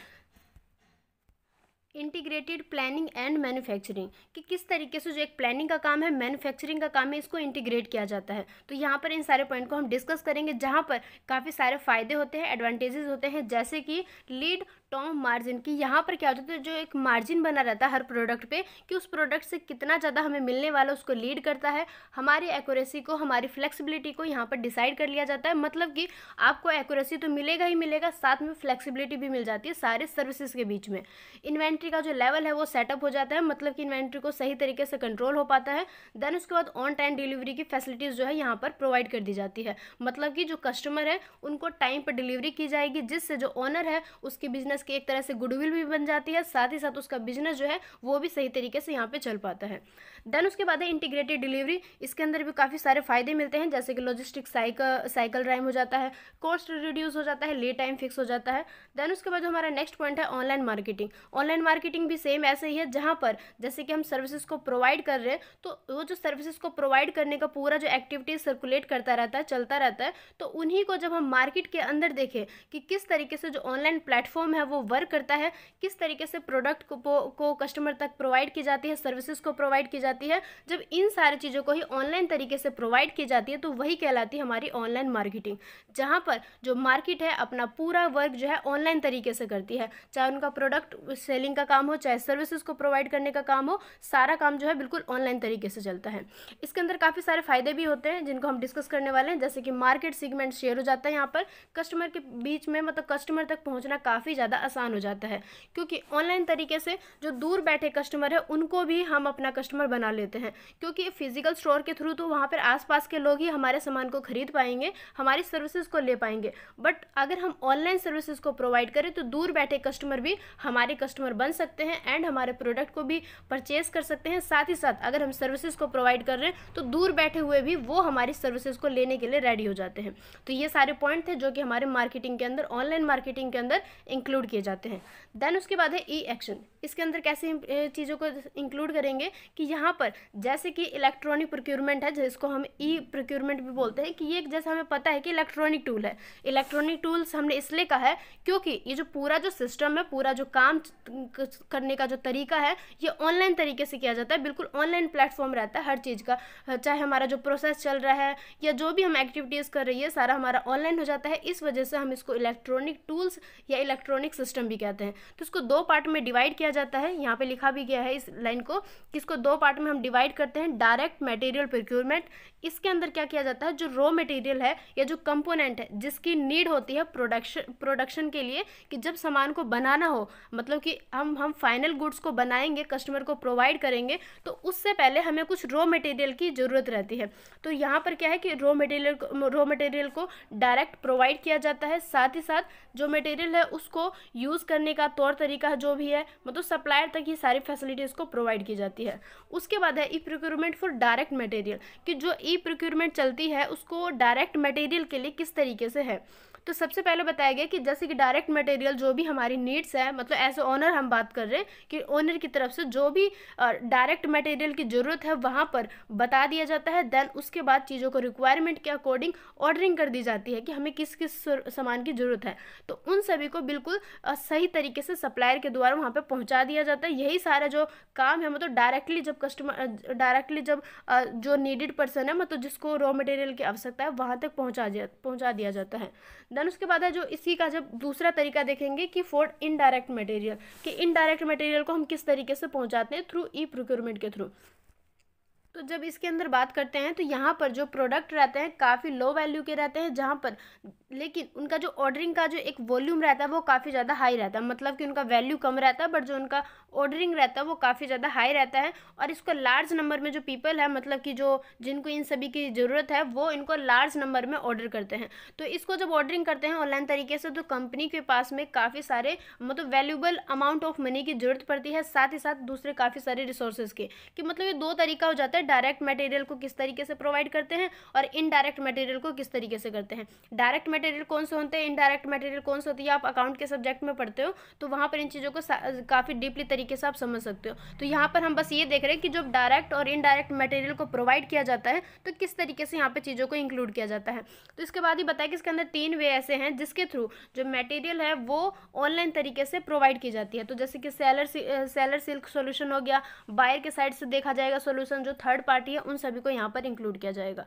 इंटीग्रेटेड प्लानिंग एंड मैन्युफैक्चरिंग कि किस तरीके से जो एक प्लानिंग का काम है मैन्युफैक्चरिंग का काम है, इसको इंटीग्रेट किया जाता है। तो यहाँ पर इन सारे पॉइंट को हम डिस्कस करेंगे, जहाँ पर काफ़ी सारे फ़ायदे होते हैं एडवांटेजेस होते हैं, जैसे कि लीड टॉम मार्जिन की। यहाँ पर क्या होता है, जो एक मार्जिन बना रहता है हर प्रोडक्ट पे, कि उस प्रोडक्ट से कितना ज़्यादा हमें मिलने वाला उसको लीड करता है। हमारी एक्यूरेसी को, हमारी फ्लेक्सिबिलिटी को यहाँ पर डिसाइड कर लिया जाता है। मतलब कि आपको एक्यूरेसी तो मिलेगा ही मिलेगा, साथ में फ्लेक्सिबिलिटी भी मिल जाती है सारे सर्विसेज़ के बीच में। इन्वेंट्री का जो लेवल है, वो सेटअप हो जाता है। मतलब कि इन्वेंट्री को सही तरीके से कंट्रोल हो पाता है। देन उसके बाद ऑन टाइम डिलीवरी की फैसिलिटीज़ जो है, यहाँ पर प्रोवाइड कर दी जाती है। मतलब कि जो कस्टमर है, उनको टाइम पर डिलीवरी की जाएगी, जिससे जो ऑनर है, उसकी बिज़नेस बिज़नेस की एक तरह से गुडविल भी बन जाती है, साथ ही साथ उसका बिज़नेस जो है, वो भी सही तरीके से यहाँ पे चल पाता है। देन उसके बाद है इंटीग्रेटेड डिलीवरी इसके अंदर भी काफ़ी सारे फ़ायदे मिलते हैं, जैसे कि लॉजिस्टिक साइकिल साइकिल राइम हो जाता है कॉस्ट रिड्यूस हो जाता है ले टाइम फिक्स हो जाता है। देन उसके बाद हमारा नेक्स्ट पॉइंट है ऑनलाइन मार्केटिंग ऑनलाइन मार्केटिंग भी सेम ऐसे ही है, जहाँ पर जैसे कि हम सर्विसेज़ को प्रोवाइड कर रहे हैं तो वो जो सर्विसेज़ को प्रोवाइड करने का पूरा जो एक्टिविटीज़ सर्कुलेट करता रहता है, चलता रहता है तो उन्हीं को जब हम मार्केट के अंदर देखें कि किस तरीके से जो ऑनलाइन प्लेटफॉर्म है वो वर्क करता है, किस तरीके से प्रोडक्ट को को कस्टमर तक प्रोवाइड की जाती है सर्विसेज़ को प्रोवाइड की जाती है, जब इन सारी चीज़ों को ही ऑनलाइन तरीके से प्रोवाइड की जाती है तो वही कहलाती है हमारी ऑनलाइन मार्केटिंग जहाँ पर जो मार्केट है, अपना पूरा वर्क जो है ऑनलाइन तरीके से करती है, चाहे उनका प्रोडक्ट सेलिंग का काम हो, चाहे सर्विसेज़ को प्रोवाइड करने का काम हो, सारा काम जो है बिल्कुल ऑनलाइन तरीके से चलता है। इसके अंदर काफ़ी सारे फ़ायदे भी होते हैं, जिनको हम डिस्कस करने वाले हैं, जैसे कि मार्केट सीगमेंट शेयर हो जाता है यहाँ पर कस्टमर के बीच में मतलब कस्टमर तक पहुँचना काफ़ी ज़्यादा आसान हो जाता है। क्योंकि ऑनलाइन तरीके से जो दूर बैठे कस्टमर है, उनको भी हम अपना कस्टमर बना लेते हैं। क्योंकि फ़िज़िकल स्टोर के थ्रू तो वहाँ पर आसपास के लोग ही हमारे सामान को खरीद पाएँगे, हमारी सर्विसेज़ को ले पाएँगे। बट अगर हम ऑनलाइन सर्विसेज़ को प्रोवाइड करें तो दूर बैठे कस्टमर भी हमारे कस्टमर बन सकते हैं एंड हमारे प्रोडक्ट को भी परचेज कर सकते हैं। साथ ही साथ अगर हम सर्विसेज़ को प्रोवाइड कर रहे हैं तो दूर बैठे हुए भी वो हमारी सर्विसेज़ को लेने के लिए रेडी हो जाते हैं। तो ये सारे पॉइंट थे जो कि हमारे मार्केटिंग के अंदर ऑनलाइन मार्केटिंग के अंदर इंक्लूड किए जाते हैं। देन उसके बाद है ई एक्शन इसके अंदर कैसे चीज़ों को इंक्लूड करेंगे कि यहाँ पर जैसे कि इलेक्ट्रॉनिक प्रोक्योरमेंट है, जिसको हम ई प्रोक्योरमेंट भी बोलते हैं, कि ये जैसे हमें पता है कि इलेक्ट्रॉनिक टूल है। इलेक्ट्रॉनिक टूल्स हमने इसलिए कहा है क्योंकि ये जो पूरा जो सिस्टम है, पूरा जो काम करने का जो तरीका है, ये ऑनलाइन तरीके से किया जाता है। बिल्कुल ऑनलाइन प्लेटफॉर्म रहता है हर चीज़ का। चाहे हमारा जो प्रोसेस चल रहा है या जो भी हम एक्टिविटीज़ कर रही है, सारा हमारा ऑनलाइन हो जाता है। इस वजह से हम इसको इलेक्ट्रॉनिक टूल्स या इलेक्ट्रॉनिक सिस्टम भी कहते हैं। तो इसको दो पार्ट में डिवाइड किया जाता है। यहाँ पे लिखा भी गया है इस लाइन को कि इसको दो पार्ट में हम डिवाइड करते हैं। डायरेक्ट मटेरियल प्रोक्योरमेंट इसके अंदर क्या किया जाता है? जो रॉ मटेरियल है या जो कंपोनेंट है, जिसकी नीड होती है प्रोडक्शन प्रोडक्शन के लिए कि जब सामान को बनाना हो मतलब कि हम हम फाइनल गुड्स को बनाएँगे कस्टमर को प्रोवाइड करेंगे तो उससे पहले हमें कुछ रॉ मटेरियल की ज़रूरत रहती है। तो यहाँ पर क्या है कि रॉ मटेरियल रॉ मटेरियल को डायरेक्ट प्रोवाइड किया जाता है। साथ ही साथ जो मटेरियल है, उसको यूज़ करने का तौर तरीका जो भी है मतलब सप्लायर तक ये सारी फैसिलिटीज़ को प्रोवाइड की जाती है। उसके बाद है e procurement for direct material कि जो ई प्रोक्योरमेंट चलती है, उसको डायरेक्ट मटेरियल के लिए किस तरीके से है? तो सबसे पहले बताया गया कि जैसे कि डायरेक्ट मटेरियल जो भी हमारी नीड्स है मतलब एज ए ओनर हम बात कर रहे हैं कि ओनर की तरफ़ से जो भी डायरेक्ट मटेरियल की ज़रूरत है वहाँ पर बता दिया जाता है। देन उसके बाद चीज़ों को रिक्वायरमेंट के अकॉर्डिंग ऑर्डरिंग कर दी जाती है कि हमें किस किस सामान की ज़रूरत है। तो उन सभी को बिल्कुल सही तरीके से सप्लायर के द्वारा वहाँ पर पहुँचा दिया जाता है। यही सारा जो काम है मतलब डायरेक्टली जब कस्टमर डायरेक्टली जब जो नीडेड पर्सन है मतलब जिसको रॉ मटेरियल की आवश्यकता है, वहाँ तक पहुँचा दिया पहुँचा दिया जाता है। देन उसके बाद है जो इसी का जब दूसरा तरीका देखेंगे कि फॉर इनडायरेक्ट मटेरियल कि इनडायरेक्ट मटेरियल को हम किस तरीके से पहुंचाते हैं? थ्रू ई प्रोक्योरमेंट के थ्रू तो जब इसके अंदर बात करते हैं तो यहाँ पर जो प्रोडक्ट रहते हैं, काफ़ी लो वैल्यू के रहते हैं, जहाँ पर लेकिन उनका जो ऑर्डरिंग का जो एक वॉल्यूम रहता है, वो काफ़ी ज़्यादा हाई रहता है। मतलब कि उनका वैल्यू कम रहता है बट जो उनका ऑर्डरिंग रहता है, वो काफ़ी ज़्यादा हाई रहता है और इसको लार्ज नंबर में जो पीपल है मतलब कि जो जिनको इन सभी की ज़रूरत है, वो इनको लार्ज नंबर में ऑर्डर करते हैं। तो इसको जब ऑर्डरिंग करते हैं ऑनलाइन तरीके से तो कंपनी के पास में काफ़ी सारे मतलब वैल्यूबल अमाउंट ऑफ़ मनी की ज़रूरत पड़ती है, साथ ही साथ दूसरे काफ़ी सारे रिसोर्सेज के। कि मतलब ये दो तरीका हो जाता है डायरेक्ट मटेरियल को किस तरीके से प्रोवाइड करते हैं और इनडायरेक्ट मटेरियल को किस तरीके से करते हैं। डायरेक्ट मटेरियल कौन से होते हैं? इनडायरेक्ट मटेरियल कौन से होती है? आप अकाउंट के सब्जेक्ट में पढ़ते हो तो वहाँ पर इन चीज़ों को काफ़ी डीपली तरीके से आप समझ सकते हो। तो यहाँ पर हम बस ये देख रहे हैं कि जो डायरेक्ट और इनडायरेक्ट मटेरियल को प्रोवाइड किया जाता है तो किस तरीके से यहाँ पर चीज़ों को इंक्लूड किया जाता है। तो इसके बाद ही बताया कि इसके अंदर तीन वे ऐसे हैं जिसके थ्रू जो मटेरियल है, वो ऑनलाइन तरीके से प्रोवाइड की जाती है। तो जैसे कि सेलर सेलर सिल्क सोल्यूशन हो गया बायर के साइड से देखा जाएगा सोल्यूशन जो थर्ड पार्टी है, उन सभी को यहाँ पर इंक्लूड किया जाएगा।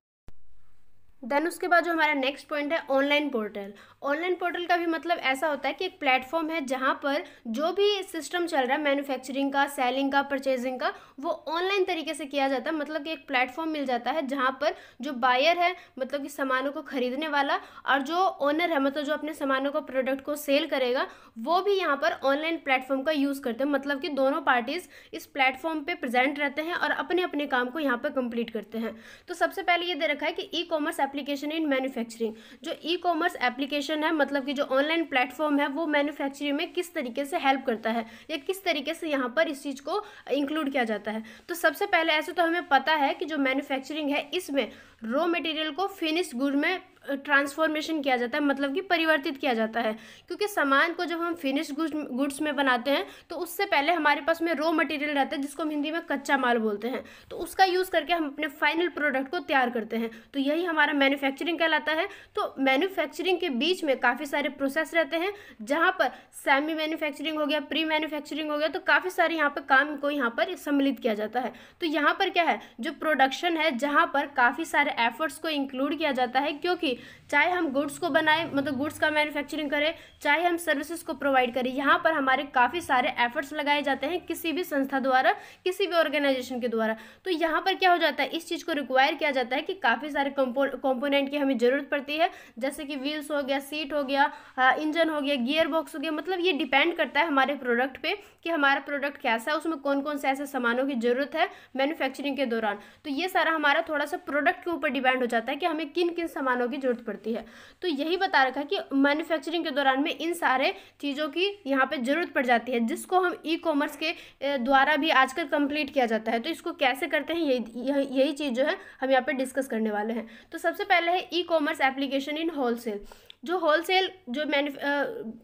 देन उसके बाद जो हमारा नेक्स्ट पॉइंट है ऑनलाइन पोर्टल ऑनलाइन पोर्टल का भी मतलब ऐसा होता है कि एक प्लेटफॉर्म है जहाँ पर जो भी सिस्टम चल रहा है मैन्युफैक्चरिंग का सेलिंग का परचेजिंग का, वो ऑनलाइन तरीके से किया जाता है. मतलब कि एक प्लेटफॉर्म मिल जाता है जहाँ पर जो बायर है मतलब कि सामानों को खरीदने वाला और जो ओनर है मतलब जो अपने सामानों को प्रोडक्ट को सेल करेगा, वो भी यहाँ पर ऑनलाइन प्लेटफॉर्म का यूज़ करते हैं. मतलब कि दोनों पार्टीज़ इस प्लेटफॉर्म पर प्रेजेंट रहते हैं और अपने अपने काम को यहाँ पर कंप्लीट करते हैं. तो सबसे पहले ये दे रखा है कि e commerce application in manufacturing जो ई कॉमर्स एप्लीकेशन है मतलब कि जो ऑनलाइन प्लेटफॉर्म है, वो मैन्युफैक्चरिंग में किस तरीके से हेल्प करता है? या किस तरीके से यहाँ पर इस चीज़ को इंक्लूड किया जाता है? तो सबसे पहले ऐसे तो हमें पता है कि जो मैन्युफैक्चरिंग है, इसमें रॉ मटेरियल को फिनिश गुड में ट्रांसफॉर्मेशन किया जाता है मतलब कि परिवर्तित किया जाता है। क्योंकि सामान को जब हम फिनिश गुड्स में बनाते हैं तो उससे पहले हमारे पास में रॉ मटेरियल रहता है, जिसको हम हिंदी में कच्चा माल बोलते हैं। तो उसका यूज़ करके हम अपने फाइनल प्रोडक्ट को तैयार करते हैं। तो यही हमारा मैन्युफैक्चरिंग कहलाता है। तो मैन्युफैक्चरिंग के बीच में काफ़ी सारे प्रोसेस रहते हैं, जहाँ पर सेमी मैन्युफैक्चरिंग हो गया प्री मैन्युफैक्चरिंग हो गया तो काफ़ी सारे यहाँ पर काम को यहाँ पर सम्मिलित किया जाता है। तो यहाँ पर क्या है, जो प्रोडक्शन है, जहाँ पर काफ़ी सारे एफर्ट्स को इंक्लूड किया जाता है, क्योंकि चाहे हम गुड्स को बनाएँ मतलब गुड्स का मैन्युफैक्चरिंग करें, चाहे हम सर्विसेज़ को प्रोवाइड करें, यहाँ पर हमारे काफ़ी सारे एफर्ट्स लगाए जाते हैं किसी भी संस्था द्वारा, किसी भी ऑर्गेनाइजेशन के द्वारा। तो यहाँ पर क्या हो जाता है, इस चीज़ को रिक्वायर किया जाता है कि काफ़ी सारे कंपोनेंट की हमें ज़रूरत पड़ती है, जैसे कि व्हील्स हो गया सीट हो गया इंजन हो गया गियर बॉक्स हो गया मतलब ये डिपेंड करता है हमारे प्रोडक्ट पे कि हमारा प्रोडक्ट कैसा है, उसमें कौन कौन से ऐसे सामानों की ज़रूरत है मैन्युफैक्चरिंग के दौरान। तो ये सारा हमारा थोड़ा सा प्रोडक्ट के ऊपर डिपेंड हो जाता है कि हमें किन किन सामानों की ज़रूरत पड़ती है। तो यही बता रखा है कि मैन्युफैक्चरिंग के दौरान में इन सारे चीज़ों की यहाँ पे ज़रूरत पड़ जाती है, जिसको हम ई कॉमर्स के द्वारा भी आजकल कंप्लीट किया जाता है। तो इसको कैसे करते हैं, यही यही चीज़ जो है हम यहाँ पर डिस्कस करने वाले हैं। तो सबसे पहले है e commerce application in wholesale जो होलसेल जो मैन्यु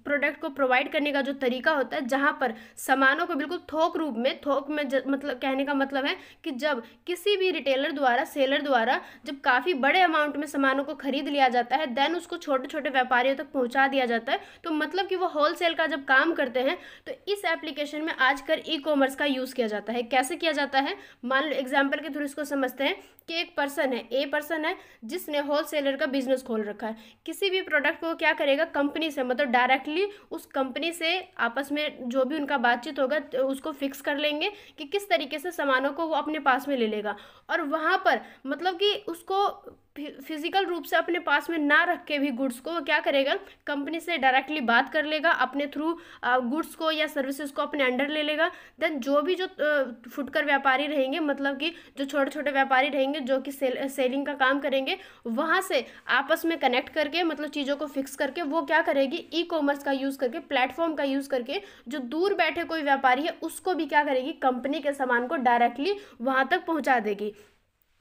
प्रोडक्ट को प्रोवाइड करने का जो तरीका होता है जहाँ पर सामानों को बिल्कुल थोक रूप में थोक में ज, मतलब कहने का मतलब है कि जब किसी भी रिटेलर द्वारा सेलर द्वारा जब काफ़ी बड़े अमाउंट में सामानों को खरीद लिया जाता है देन उसको छोटे छोटे व्यापारियों तक पहुँचा दिया जाता है तो मतलब कि वो होलसेल का जब काम करते हैं तो इस एप्लीकेशन में आजकल ई कॉमर्स का यूज़ किया जाता है। कैसे किया जाता है? मान लो एग्ज़ाम्पल के थ्रू इसको समझते हैं कि एक पर्सन है ए पर्सन है, जिसने होल सेलर का बिज़नेस खोल रखा है। किसी भी प्रोडक्ट को क्या करेगा? कंपनी से मतलब डायरेक्टली उस कंपनी से आपस में जो भी उनका बातचीत होगा तो उसको फिक्स कर लेंगे कि किस तरीके से सामानों को वो अपने पास में ले लेगा। और वहाँ पर मतलब कि उसको फ़िज़िकल रूप से अपने पास में ना रख के भी गुड्स को वो क्या करेगा? कंपनी से डायरेक्टली बात कर लेगा अपने थ्रू गुड्स को या सर्विसेज़ को अपने अंडर ले लेगा। देन जो भी जो फुटकर व्यापारी रहेंगे मतलब कि जो छोटे छोटे व्यापारी रहेंगे जो कि सेल, सेलिंग का काम करेंगे वहाँ से आपस में कनेक्ट करके मतलब चीज़ों को फिक्स करके वो क्या करेगी? ई कॉमर्स का यूज़ करके प्लेटफॉर्म का यूज़ करके जो दूर बैठे कोई व्यापारी है उसको भी क्या करेगी? कंपनी के सामान को डायरेक्टली वहाँ तक पहुँचा देगी।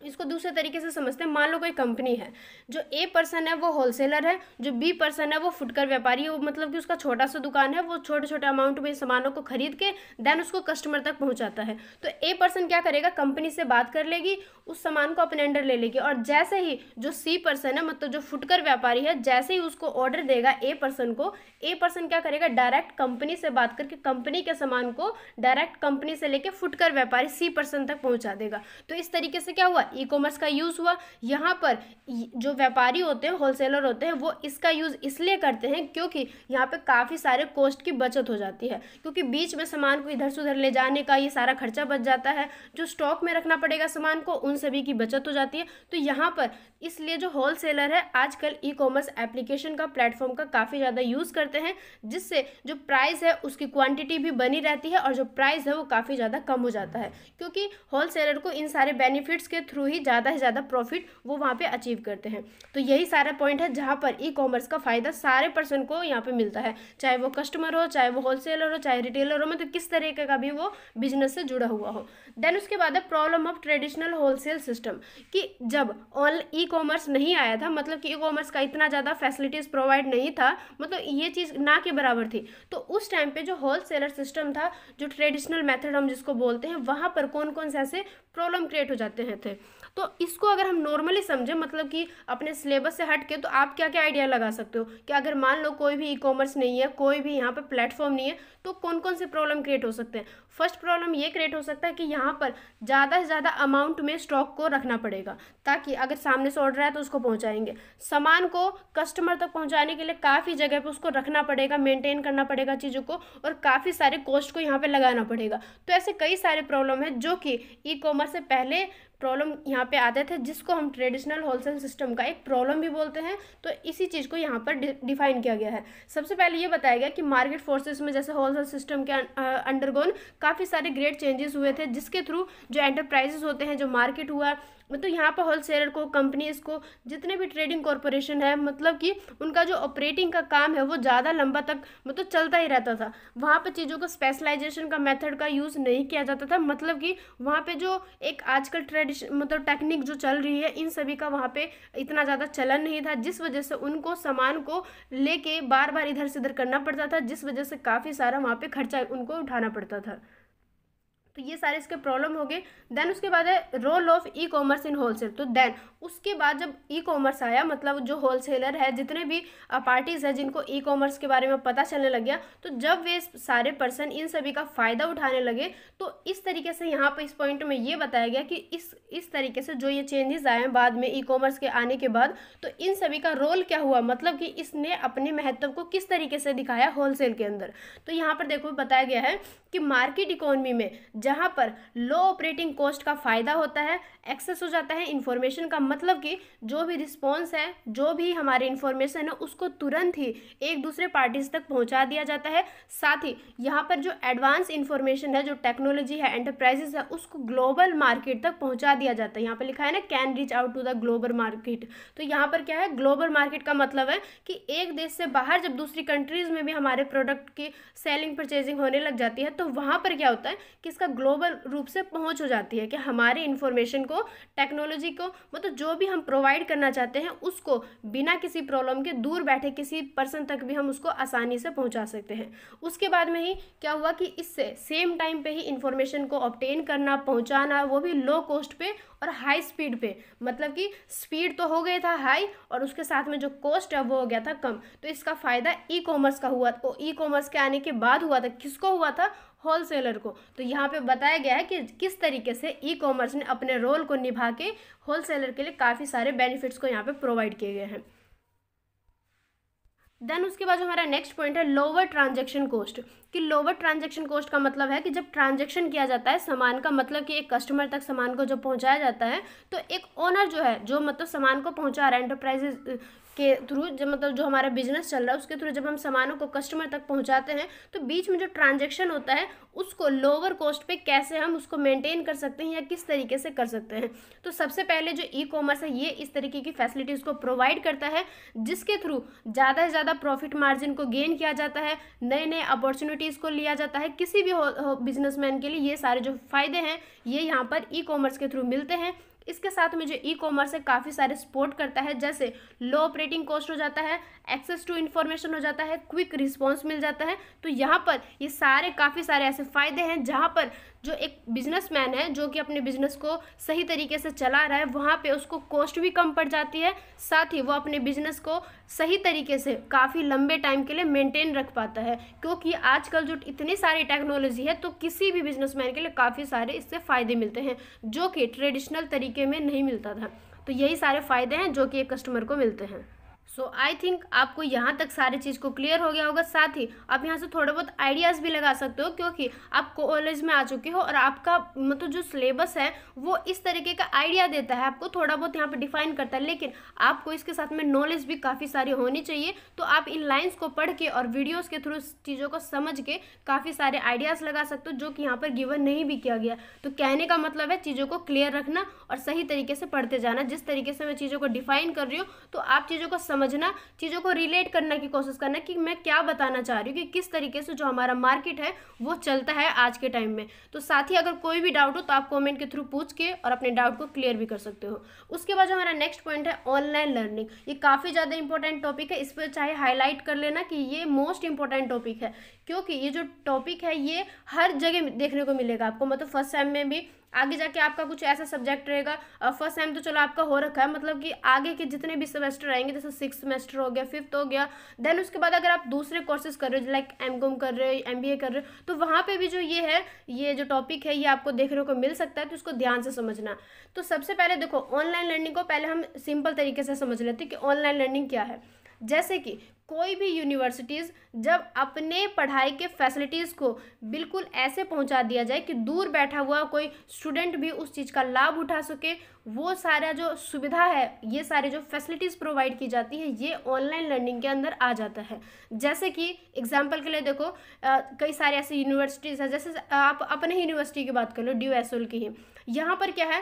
इसको दूसरे तरीके से समझते हैं। मान लो कोई कंपनी है, जो ए पर्सन है, वो होलसेलर है, जो बी पर्सन है, वो फुटकर व्यापारी है, वो मतलब कि उसका छोटा सा दुकान है, वो छोटे छोटे अमाउंट में सामानों को खरीद के देन उसको कस्टमर तक पहुंचाता है। तो ए पर्सन क्या करेगा? कंपनी से बात कर लेगी, उस सामान को अपने अंडर ले लेगी और जैसे ही जो सी पर्सन है मतलब जो फुटकर व्यापारी है, जैसे ही उसको ऑर्डर देगा ए पर्सन को ए पर्सन क्या करेगा? डायरेक्ट कंपनी से बात करके कंपनी के सामान को डायरेक्ट कंपनी से लेके फुटकर व्यापारी सी पर्सन तक पहुँचा देगा। तो इस तरीके से क्या हुआ? ई कॉमर्स का यूज़ हुआ। यहाँ पर जो व्यापारी होते हैं होलसेलर होते हैं, वो इसका यूज़ इसलिए करते हैं क्योंकि यहाँ पे काफ़ी सारे कॉस्ट की बचत हो जाती है। क्योंकि बीच में सामान को इधर से उधर ले जाने का ये सारा खर्चा बच जाता है। जो स्टॉक में रखना पड़ेगा सामान को, उन सभी की बचत हो जाती है। तो यहाँ पर इसलिए जो होलसेलर है, आजकल ई कॉमर्स एप्लीकेशन का प्लेटफॉर्म का काफ़ी ज़्यादा यूज़ करते हैं, जिससे जो प्राइस है, उसकी क्वांटिटी भी बनी रहती है और जो प्राइस है, वो काफ़ी ज़्यादा कम हो जाता है। क्योंकि होल को इन सारे बेनिफिट्स के थ्रू ही ज़्यादा से ज़्यादा प्रॉफिट वो वहाँ पर अचीव करते हैं। तो यही सारा पॉइंट है जहाँ पर ई कॉमर्स का फ़ायदा सारे पर्सन को यहाँ पर मिलता है। चाहे वो कस्टमर हो, चाहे वो होल सेलर हो, चाहे रिटेलर हो मतलब किस तरीके का भी वो बिज़नेस से जुड़ा हुआ हो। देन उसके बाद है problem of traditional wholesale system कि जब ऑन ई कॉमर्स नहीं आया था मतलब कि ई कॉमर्स का इतना ज़्यादा फैसिलिटीज़ प्रोवाइड नहीं था मतलब ये चीज़ ना के बराबर थी। तो उस टाइम पे जो होल सेलर सिस्टम था, जो ट्रेडिशनल मेथड हम जिसको बोलते हैं, वहाँ पर कौन कौन से ऐसे प्रॉब्लम क्रिएट हो जाते हैं थे? तो इसको अगर हम नॉर्मली समझें मतलब कि अपने सिलेबस से हट के तो आप क्या क्या आइडिया लगा सकते हो? कि अगर मान लो कोई भी ई कॉमर्स नहीं है, कोई भी यहाँ पर प्लेटफॉर्म नहीं है तो कौन कौन से प्रॉब्लम क्रिएट हो सकते हैं? फ़र्स्ट प्रॉब्लम ये क्रिएट हो सकता है कि यहाँ पर ज़्यादा से ज़्यादा अमाउंट में स्टॉक को रखना पड़ेगा, ताकि अगर सामने से ऑर्डर आए तो उसको पहुँचाएँगे। सामान को कस्टमर तक पहुँचाने के लिए काफ़ी जगह पर उसको रखना पड़ेगा मेनटेन करना पड़ेगा चीज़ों को, और काफ़ी सारे कॉस्ट को यहाँ पर लगाना पड़ेगा। तो ऐसे कई सारे प्रॉब्लम है जो कि ई कॉमर्स से पहले प्रॉब्लम यहाँ पे आते थे, जिसको हम ट्रेडिशनल होलसेल सिस्टम का एक प्रॉब्लम भी बोलते हैं तो इसी चीज़ को यहाँ पर डिफाइन किया गया है। सबसे पहले ये बताया गया कि मार्केट फोर्सेस में जैसे होलसेल सिस्टम के अंडरगोन, काफ़ी सारे ग्रेट चेंजेस हुए थे, जिसके थ्रू जो एंटरप्राइजेस होते हैं, जो मार्केट हुआ मतलब यहाँ पर होलसेलर को कंपनीज़ को जितने भी ट्रेडिंग कॉरपोरेशन है मतलब कि उनका जो ऑपरेटिंग का काम है वो ज़्यादा लंबा तक मतलब चलता ही रहता था। वहाँ पर चीज़ों को स्पेशलाइजेशन का मेथड का यूज़ नहीं किया जाता था। मतलब कि वहाँ पे जो एक आजकल ट्रेडिशन मतलब टेक्निक जो चल रही है, इन सभी का वहाँ पे इतना ज़्यादा चलन नहीं था, जिस वजह से उनको सामान को लेके बार बार इधर से इधर करना पड़ता था, जिस वजह से काफ़ी सारा वहाँ पे खर्चा उनको उठाना पड़ता था। तो ये सारे इसके प्रॉब्लम हो गए। देन उसके बाद है role of e commerce in wholesale तो देन उसके बाद जब ई कॉमर्स आया मतलब जो होलसेलर है, जितने भी पार्टीज़ है जिनको ई कॉमर्स के बारे में पता चलने लग गया तो जब वे सारे पर्सन इन सभी का फ़ायदा उठाने लगे तो इस तरीके से यहाँ पर इस पॉइंट में ये बताया गया कि इस इस तरीके से जो ये चेंजेस आए हैं बाद में ई कॉमर्स के आने के बाद तो इन सभी का रोल क्या हुआ? मतलब कि इसने अपने महत्व को किस तरीके से दिखाया होलसेल के अंदर? तो यहाँ पर देखो, बताया गया है कि मार्केट इकोनॉमी में जहाँ पर लो ऑपरेटिंग कॉस्ट का फ़ायदा होता है एक्सेस हो जाता है। इन्फॉर्मेशन का मतलब कि जो भी रिस्पॉन्स है, जो भी हमारे इन्फॉर्मेशन है, उसको तुरंत ही एक दूसरे पार्टीज़ तक पहुँचा दिया जाता है। साथ ही यहाँ पर जो एडवांस इन्फॉर्मेशन है, जो टेक्नोलॉजी है एंटरप्राइजेस है, उसको ग्लोबल मार्केट तक पहुँचा दिया जाता है। यहाँ पर लिखा है ना can reach out to the global market तो यहाँ पर क्या है ग्लोबल मार्केट का मतलब है कि एक देश से बाहर जब दूसरी कंट्रीज़ में भी हमारे प्रोडक्ट की सेलिंग परचेजिंग होने लग जाती है तो वहाँ पर क्या होता है कि इसका ग्लोबल रूप से पहुँच हो जाती है कि हमारे इन्फॉर्मेशन को टेक्नोलॉजी को मतलब जो भी हम प्रोवाइड करना चाहते हैं, उसको बिना किसी प्रॉब्लम के दूर बैठे किसी पर्सन तक भी हम उसको आसानी से पहुँचा सकते हैं। उसके बाद में ही क्या हुआ कि इससे सेम टाइम पे ही इन्फॉर्मेशन को ऑप्टेन करना, पहुँचाना, वो भी लो कॉस्ट पे और हाई स्पीड पे। मतलब कि स्पीड तो हो गया था हाई और उसके साथ में जो कॉस्ट है, वो हो गया था कम। तो इसका फ़ायदा ई कॉमर्स का हुआ तो ई कॉमर्स के आने के बाद हुआ था। किसको हुआ था? होलसेलर को। तो यहाँ पे बताया गया है कि किस तरीके से ई कॉमर्स ने अपने रोल को निभा के होलसेलर के लिए काफ़ी सारे बेनिफिट्स को यहाँ पे प्रोवाइड किए गए हैं। देन उसके बाद जो हमारा नेक्स्ट पॉइंट है लोअर ट्रांजेक्शन कॉस्ट कि लोअर ट्रांजेक्शन कॉस्ट का मतलब है कि जब ट्रांजेक्शन किया जाता है, सामान का मतलब कि एक कस्टमर तक सामान को जब पहुँचाया जाता है तो एक ओनर जो है, जो मतलब सामान को पहुँचा रहा है एंटरप्राइजेज के थ्रू जब मतलब जो हमारा बिज़नेस चल रहा है, उसके थ्रू जब हम सामानों को कस्टमर तक पहुंचाते हैं तो बीच में जो ट्रांजेक्शन होता है, उसको लोअर कॉस्ट पे कैसे हम उसको मेंटेन कर सकते हैं या किस तरीके से कर सकते हैं? तो सबसे पहले जो ई कॉमर्स है, ये इस तरीके की फैसिलिटीज़ को प्रोवाइड करता है, जिसके थ्रू ज़्यादा से ज़्यादा प्रॉफिट मार्जिन को गेन किया जाता है नए नए अपॉर्चुनिटीज़ को लिया जाता है, किसी भी बिजनेसमैन के लिए ये सारे जो फ़ायदे हैं, ये यहाँ पर ई कॉमर्स के थ्रू मिलते हैं। इसके साथ में जो ई कॉमर्स है काफ़ी सारे सपोर्ट करता है, जैसे लो ऑपरेटिंग कॉस्ट हो जाता है एक्सेस टू इन्फॉर्मेशन हो जाता है क्विक रिस्पॉन्स मिल जाता है। तो यहाँ पर ये सारे काफ़ी सारे ऐसे फ़ायदे हैं, जहाँ पर जो एक बिजनेसमैन है, जो कि अपने बिज़नेस को सही तरीके से चला रहा है, वहाँ पे उसको कॉस्ट भी कम पड़ जाती है, साथ ही वो अपने बिज़नेस को सही तरीके से काफ़ी लंबे टाइम के लिए मेंटेन रख पाता है। क्योंकि आजकल जो इतनी सारी टेक्नोलॉजी है तो किसी भी बिजनेसमैन के लिए काफ़ी सारे इससे फ़ायदे मिलते हैं, जो कि ट्रेडिशनल तरीके में नहीं मिलता था। तो यही सारे फ़ायदे हैं, जो कि एक कस्टमर को मिलते हैं। सो आई थिंक आपको यहाँ तक सारी चीज़ को क्लियर हो गया होगा। साथ ही आप यहाँ से थोड़े बहुत आइडियाज़ भी लगा सकते हो, क्योंकि आप कॉलेज में आ चुके हो और आपका मतलब जो सिलेबस है, वो इस तरीके का आइडिया देता है। आपको थोड़ा बहुत यहाँ पे डिफाइन करता है, लेकिन आपको इसके साथ में नॉलेज भी काफ़ी सारी होनी चाहिए। तो आप इन लाइन्स को पढ़ के और वीडियोज़ के थ्रू चीज़ों को समझ के काफ़ी सारे आइडियाज़ लगा सकते हो, जो कि यहाँ पर गिवन नहीं भी किया गया। तो कहने का मतलब है, चीज़ों को क्लियर रखना और सही तरीके से पढ़ते जाना। जिस तरीके से मैं चीज़ों को डिफाइन कर रही हूँ तो आप चीज़ों को समझ समझना, चीज़ों को रिलेट करने की कोशिश करना कि मैं क्या बताना चाह रही हूँ कि किस तरीके से जो हमारा मार्केट है, वो चलता है आज के टाइम में। तो साथ ही अगर कोई भी डाउट हो तो आप कॉमेंट के थ्रू पूछ के और अपने डाउट को क्लियर भी कर सकते हो। उसके बाद जो हमारा नेक्स्ट पॉइंट है ऑनलाइन लर्निंग ये काफ़ी ज़्यादा इंपॉर्टेंट टॉपिक है, इस पर चाहे हाईलाइट कर लेना कि ये मोस्ट इंपॉर्टेंट टॉपिक है। क्योंकि ये जो टॉपिक है, ये हर जगह देखने को मिलेगा आपको। मतलब फ़र्स्ट सेम में भी आगे जाके आपका कुछ ऐसा सब्जेक्ट रहेगा। फ़र्स्ट सेम तो चलो आपका हो रखा है मतलब कि आगे के जितने भी सेमेस्टर आएँगे, जैसे सिक्स सेमेस्टर हो गया फिफ्थ हो गया देन उसके बाद अगर आप दूसरे कोर्सेज कर रहे हो लाइक एम कॉम कर रहे हो एम बी ए कर रहे हो तो वहाँ पर भी जो ये है, ये जो टॉपिक है, ये आपको देखने को मिल सकता है तो इसको ध्यान से समझना। तो सबसे पहले देखो ऑनलाइन लर्निंग को पहले हम सिंपल तरीके से समझ लेते हैं कि ऑनलाइन लर्निंग क्या है। जैसे कि कोई भी यूनिवर्सिटीज़ जब अपने पढ़ाई के फैसिलिटीज़ को बिल्कुल ऐसे पहुँचा दिया जाए कि दूर बैठा हुआ कोई स्टूडेंट भी उस चीज़ का लाभ उठा सके वो सारा जो सुविधा है ये सारे जो फैसिलिटीज़ प्रोवाइड की जाती है ये ऑनलाइन लर्निंग के अंदर आ जाता है। जैसे कि एग्ज़ाम्पल के लिए देखो आ, कई सारे ऐसे यूनिवर्सिटीज़ हैं जैसे आप अपने यूनिवर्सिटी की बात कर लो एस की ही। यहाँ पर क्या है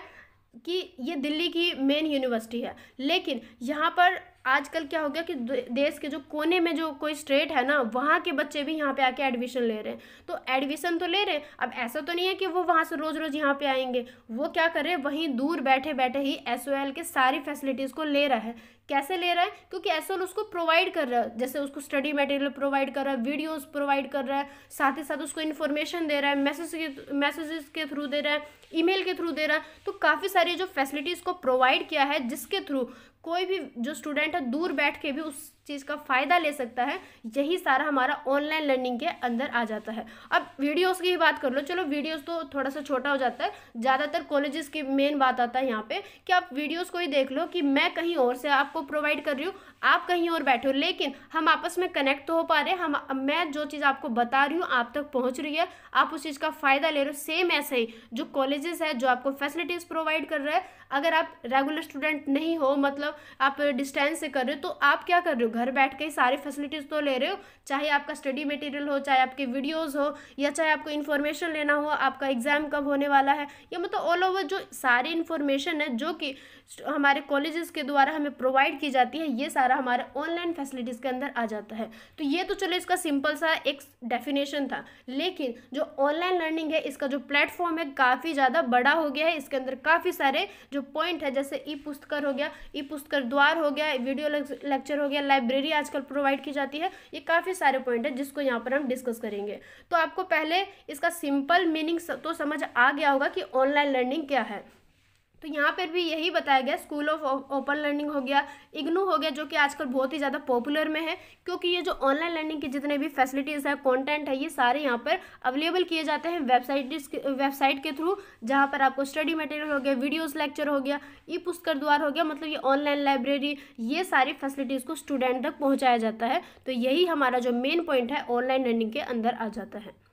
कि ये दिल्ली की मेन यूनिवर्सिटी है लेकिन यहाँ पर आजकल क्या हो गया कि देश के जो कोने में जो कोई स्टेट है ना, वहाँ के बच्चे भी यहाँ पे आके एडमिशन ले रहे हैं। तो एडमिशन तो ले रहे हैं, अब ऐसा तो नहीं है कि वो वहाँ से रोज़ रोज़ यहाँ पे आएँगे। वो क्या कर रहे हैं, वहीं दूर बैठे बैठे ही एसओएल के सारी फैसिलिटीज़ को ले रहा है। कैसे ले रहा है? क्योंकि एसओएल उसको प्रोवाइड कर रहा है। जैसे उसको स्टडी मटेरियल प्रोवाइड कर रहा है वीडियोस प्रोवाइड कर रहा है, साथ ही साथ उसको इन्फॉर्मेशन दे रहा है मैसेज के मैसेजेस के थ्रू दे रहा है ईमेल के थ्रू दे रहा है। तो काफ़ी सारी जो फैसिलिटीज़ को प्रोवाइड किया है, जिसके थ्रू कोई भी जो स्टूडेंट है दूर बैठ के भी उस चीज़ का फ़ायदा ले सकता है, यही सारा हमारा ऑनलाइन लर्निंग के अंदर आ जाता है। अब वीडियोस की ही बात कर लो, चलो वीडियोस तो थोड़ा सा छोटा हो जाता है, ज़्यादातर कॉलेजेस की मेन बात आता है यहाँ पे कि आप वीडियोस को ही देख लो कि मैं कहीं और से आपको प्रोवाइड कर रही हूँ, आप कहीं और बैठे हो, लेकिन हम आपस में कनेक्ट तो हो पा रहे हैं, हम मैं जो चीज़ आपको बता रही हूँ, आप तक पहुँच रही है, आप उस चीज़ का फ़ायदा ले रहे हो सेम ऐसे ही जो कॉलेजेस है, जो आपको फैसिलिटीज़ प्रोवाइड कर रहे हैं, अगर आप रेगुलर स्टूडेंट नहीं हो मतलब आप डिस्टेंस से कर रहे हो तो आप क्या कर रहे हो? घर बैठ के सारी फैसिलिटीज़ तो ले रहे हो, चाहे आपका स्टडी मटेरियल हो, चाहे आपके वीडियोज़ हो, या चाहे आपको इन्फॉर्मेशन लेना हो, आपका एग्ज़ाम कब होने वाला है, या मतलब ऑल ओवर जो सारी इन्फॉर्मेशन है, जो कि हमारे कॉलेजेस के द्वारा हमें प्रोवाइड की जाती है, ये सारा हमारे ऑनलाइन फैसिलिटीज़ के अंदर आ जाता है। तो ये तो चलो इसका सिंपल सा एक डेफिनेशन था, लेकिन जो ऑनलाइन लर्निंग है, इसका जो प्लेटफॉर्म है, काफ़ी ज़्यादा बड़ा हो गया है। इसके अंदर काफ़ी सारे जो पॉइंट है, जैसे ई पुस्तकर हो गया ई पुस्तकर द्वार हो गया वीडियो लेक्चर हो गया लाइब्रेरी आजकल प्रोवाइड की जाती है। ये काफ़ी सारे पॉइंट है, जिसको यहाँ पर हम डिस्कस करेंगे। तो आपको पहले इसका सिंपल मीनिंग तो समझ आ गया होगा कि ऑनलाइन लर्निंग क्या है। तो यहाँ पर भी यही बताया गया स्कूल ऑफ़ ओपन लर्निंग हो गया इग्नू हो गया, जो कि आजकल बहुत ही ज़्यादा पॉपुलर में है, क्योंकि ये जो ऑनलाइन लर्निंग की जितने भी फैसिलिटीज़ है कंटेंट है, ये सारे यहाँ पर अवेलेबल किए जाते हैं वेबसाइट वेबसाइट के थ्रू जहाँ पर आपको स्टडी मटेरियल हो गया वीडियोज़ लेक्चर हो गया ई पुस्तक द्वार हो गया मतलब ये ऑनलाइन लाइब्रेरी ये सारी फैसिलिटीज़ को स्टूडेंट तक पहुँचाया जाता है। तो यही हमारा जो मेन पॉइंट है ऑनलाइन लर्निंग के अंदर आ जाता है।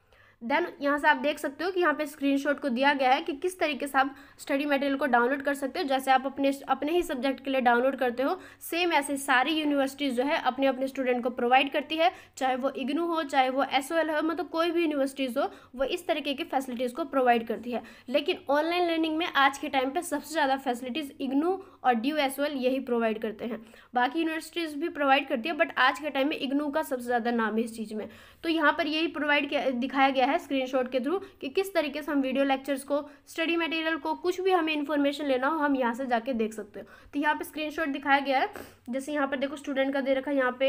देन यहाँ से आप देख सकते हो कि यहाँ पे स्क्रीनशॉट को दिया गया है कि किस तरीके से आप स्टडी मटेरियल को डाउनलोड कर सकते हो। जैसे आप अपने अपने ही सब्जेक्ट के लिए डाउनलोड करते हो सेम ऐसे सारी यूनिवर्सिटीज़ जो है अपने अपने स्टूडेंट को प्रोवाइड करती है। चाहे वो इग्नू हो, चाहे वो एसओएल हो मतलब कोई भी यूनिवर्सिटीज़ हो, वो इस तरीके की फैसिलिटीज़ को प्रोवाइड करती है। लेकिन ऑनलाइन लर्निंग में आज के टाइम पर सबसे ज़्यादा फैसिलिटीज़ इग्नू और डी एस यही प्रोवाइड करते हैं। बाकी यूनिवर्सिटीज़ भी प्रोवाइड करती है बट आज के टाइम में इग्नू का सबसे ज़्यादा नाम है इस चीज़ में। तो यहाँ पर यही प्रोवाइड दिखाया गया है स्क्रीनशॉट के थ्रू कि किस तरीके से हम वीडियो लेक्चर्स को स्टडी मटेरियल को, कुछ भी हमें इन्फॉर्मेशन लेना हो, हम यहाँ से जाके देख सकते हो। तो यहाँ पे स्क्रीनशॉट दिखाया गया है। जैसे यहाँ पर देखो स्टूडेंट का दे रखा है, यहाँ पे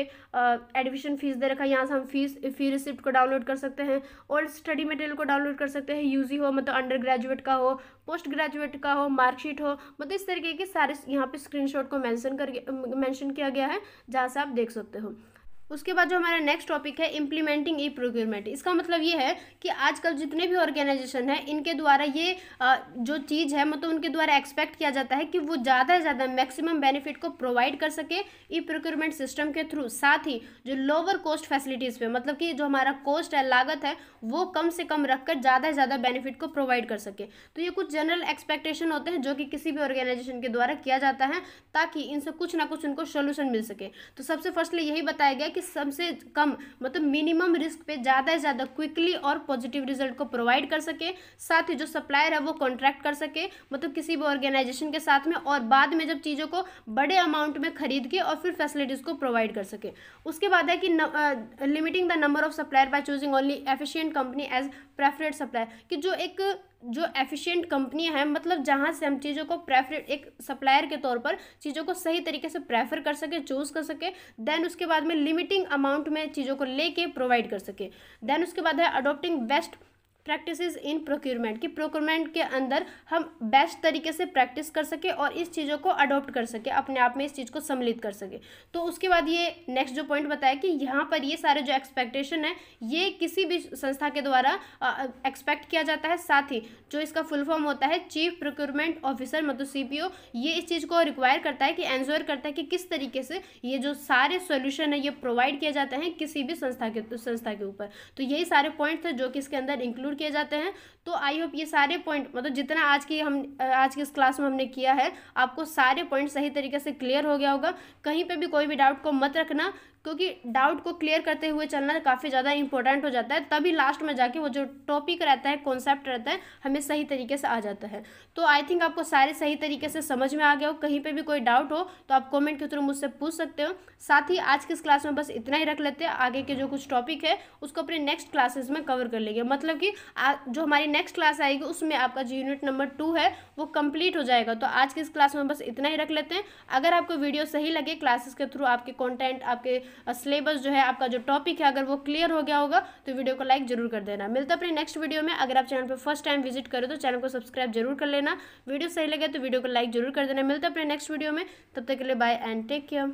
एडमिशन फ़ीस दे रखा है, यहाँ से हम फ़ीस फ़ी रिसिप्ट को डाउनलोड कर सकते हैं और स्टडी मटेरियल को डाउनलोड कर सकते हैं। यूजी हो मतलब अंडर ग्रेजुएट का हो पोस्ट ग्रेजुएट का हो मार्कशीट हो मतलब इस तरीके के सारे यहाँ पे स्क्रीनशॉट को मेंशन कर मेंशन किया गया है, जहाँ से आप देख सकते हो। उसके बाद जो हमारा नेक्स्ट टॉपिक है इम्प्लीमेंटिंग ई प्रोक्योरमेंट इसका मतलब ये है कि आजकल जितने भी ऑर्गेनाइजेशन है, इनके द्वारा ये जो चीज़ है मतलब उनके द्वारा एक्सपेक्ट किया जाता है कि वो ज़्यादा से ज़्यादा मैक्सिमम बेनिफिट को प्रोवाइड कर सके ई प्रोक्योरमेंट सिस्टम के थ्रू साथ ही जो लोअर कॉस्ट फैसिलिटीज़ पे मतलब कि जो हमारा कॉस्ट है, लागत है, वो कम से कम रखकर ज़्यादा से ज़्यादा बेनिफिट को प्रोवाइड कर सके। तो ये कुछ जनरल एक्सपेक्टेशन होते हैं जो कि किसी भी ऑर्गेनाइजेशन के द्वारा किया जाता है, ताकि इनसे कुछ ना कुछ उनको सोल्यूशन मिल सके। तो सबसे फर्स्टली यही बताया गया कि सबसे कम मतलब मिनिमम रिस्क पे ज़्यादा से ज़्यादा क्विकली और पॉजिटिव रिज़ल्ट को प्रोवाइड कर सके, साथ ही जो सप्लायर है वो कॉन्ट्रैक्ट कर सके मतलब किसी भी ऑर्गेनाइजेशन के साथ में और बाद में जब चीज़ों को बड़े अमाउंट में खरीद के और फिर फैसिलिटीज़ को प्रोवाइड कर सके। उसके बाद है कि limiting the number of supplier by choosing only efficient company as preferred supplier कि जो एक जो एफिशिएंट कंपनियाँ हैं मतलब जहाँ से हम चीज़ों को प्रेफर एक सप्लायर के तौर पर चीज़ों को सही तरीके से प्रेफर कर सके चूज़ कर सके देन उसके बाद में लिमिटिंग अमाउंट में चीज़ों को लेके प्रोवाइड कर सके। देन उसके बाद है adopting best practice in procurement कि प्रोक्योरमेंट के अंदर हम बेस्ट तरीके से प्रैक्टिस कर सके और इस चीज़ों को अडॉप्ट कर सके, अपने आप में इस चीज़ को सम्मिलित कर सके। तो उसके बाद ये नेक्स्ट जो पॉइंट बताया कि यहाँ पर ये सारे जो एक्सपेक्टेशन है, ये किसी भी संस्था के द्वारा एक्सपेक्ट किया जाता है। साथ ही जो इसका फुल फॉर्म होता है चीफ प्रोक्योरमेंट ऑफिसर मतलब सीपीओ ये इस चीज़ को रिक्वायर करता है कि एंजोर करता है कि किस तरीके से ये जो सारे सोल्यूशन है, ये प्रोवाइड किए जाते हैं किसी भी संस्था के संस्था के ऊपर। तो यही सारे पॉइंट थे जो कि इसके अंदर इंक्लूड इंक्लूड किए जाते हैं। तो आई होप ये सारे पॉइंट मतलब जितना आज की हम, आज की इस क्लास में हमने किया है, आपको सारे पॉइंट सही तरीके से क्लियर हो गया होगा। कहीं पे भी कोई भी डाउट को मत रखना, क्योंकि डाउट को क्लियर करते हुए चलना काफ़ी ज़्यादा इंपॉर्टेंट हो जाता है। तभी लास्ट में जाके वो जो टॉपिक रहता है कॉन्सेप्ट रहता है, हमें सही तरीके से आ जाता है। तो आई थिंक आपको सारे सही तरीके से समझ में आ गया हो, कहीं पर भी कोई डाउट हो तो आप कॉमेंट के थ्रू मुझसे पूछ सकते हो। साथ ही आज की इस क्लास में बस इतना ही रख लेते हैं, आगे के जो कुछ टॉपिक है, उसको अपने नेक्स्ट क्लासेस में कवर कर लेंगे। मतलब कि जो हमारी नेक्स्ट क्लास आएगी, उसमें आपका जो यूनिट नंबर टू है, वो कंप्लीट हो जाएगा। तो आज की इस क्लास में बस इतना ही रख लेते हैं। अगर आपको वीडियो सही लगे क्लासेस के थ्रू आपके कॉन्टेंट आपके सिलेबस जो है, आपका जो टॉपिक है, अगर वो क्लियर हो गया होगा तो वीडियो को लाइक ज़रूर कर देना। मिलता अपने नेक्स्ट वीडियो में। अगर आप चैनल पर फ़र्स्ट टाइम विज़िट करें तो चैनल को सब्सक्राइब ज़रूर कर लेना। वीडियो सही लगे तो वीडियो को लाइक ज़रूर कर देना। मिलता अपने नेक्स्ट वीडियो में। तब तक के लिए बाय एंड टेक केयर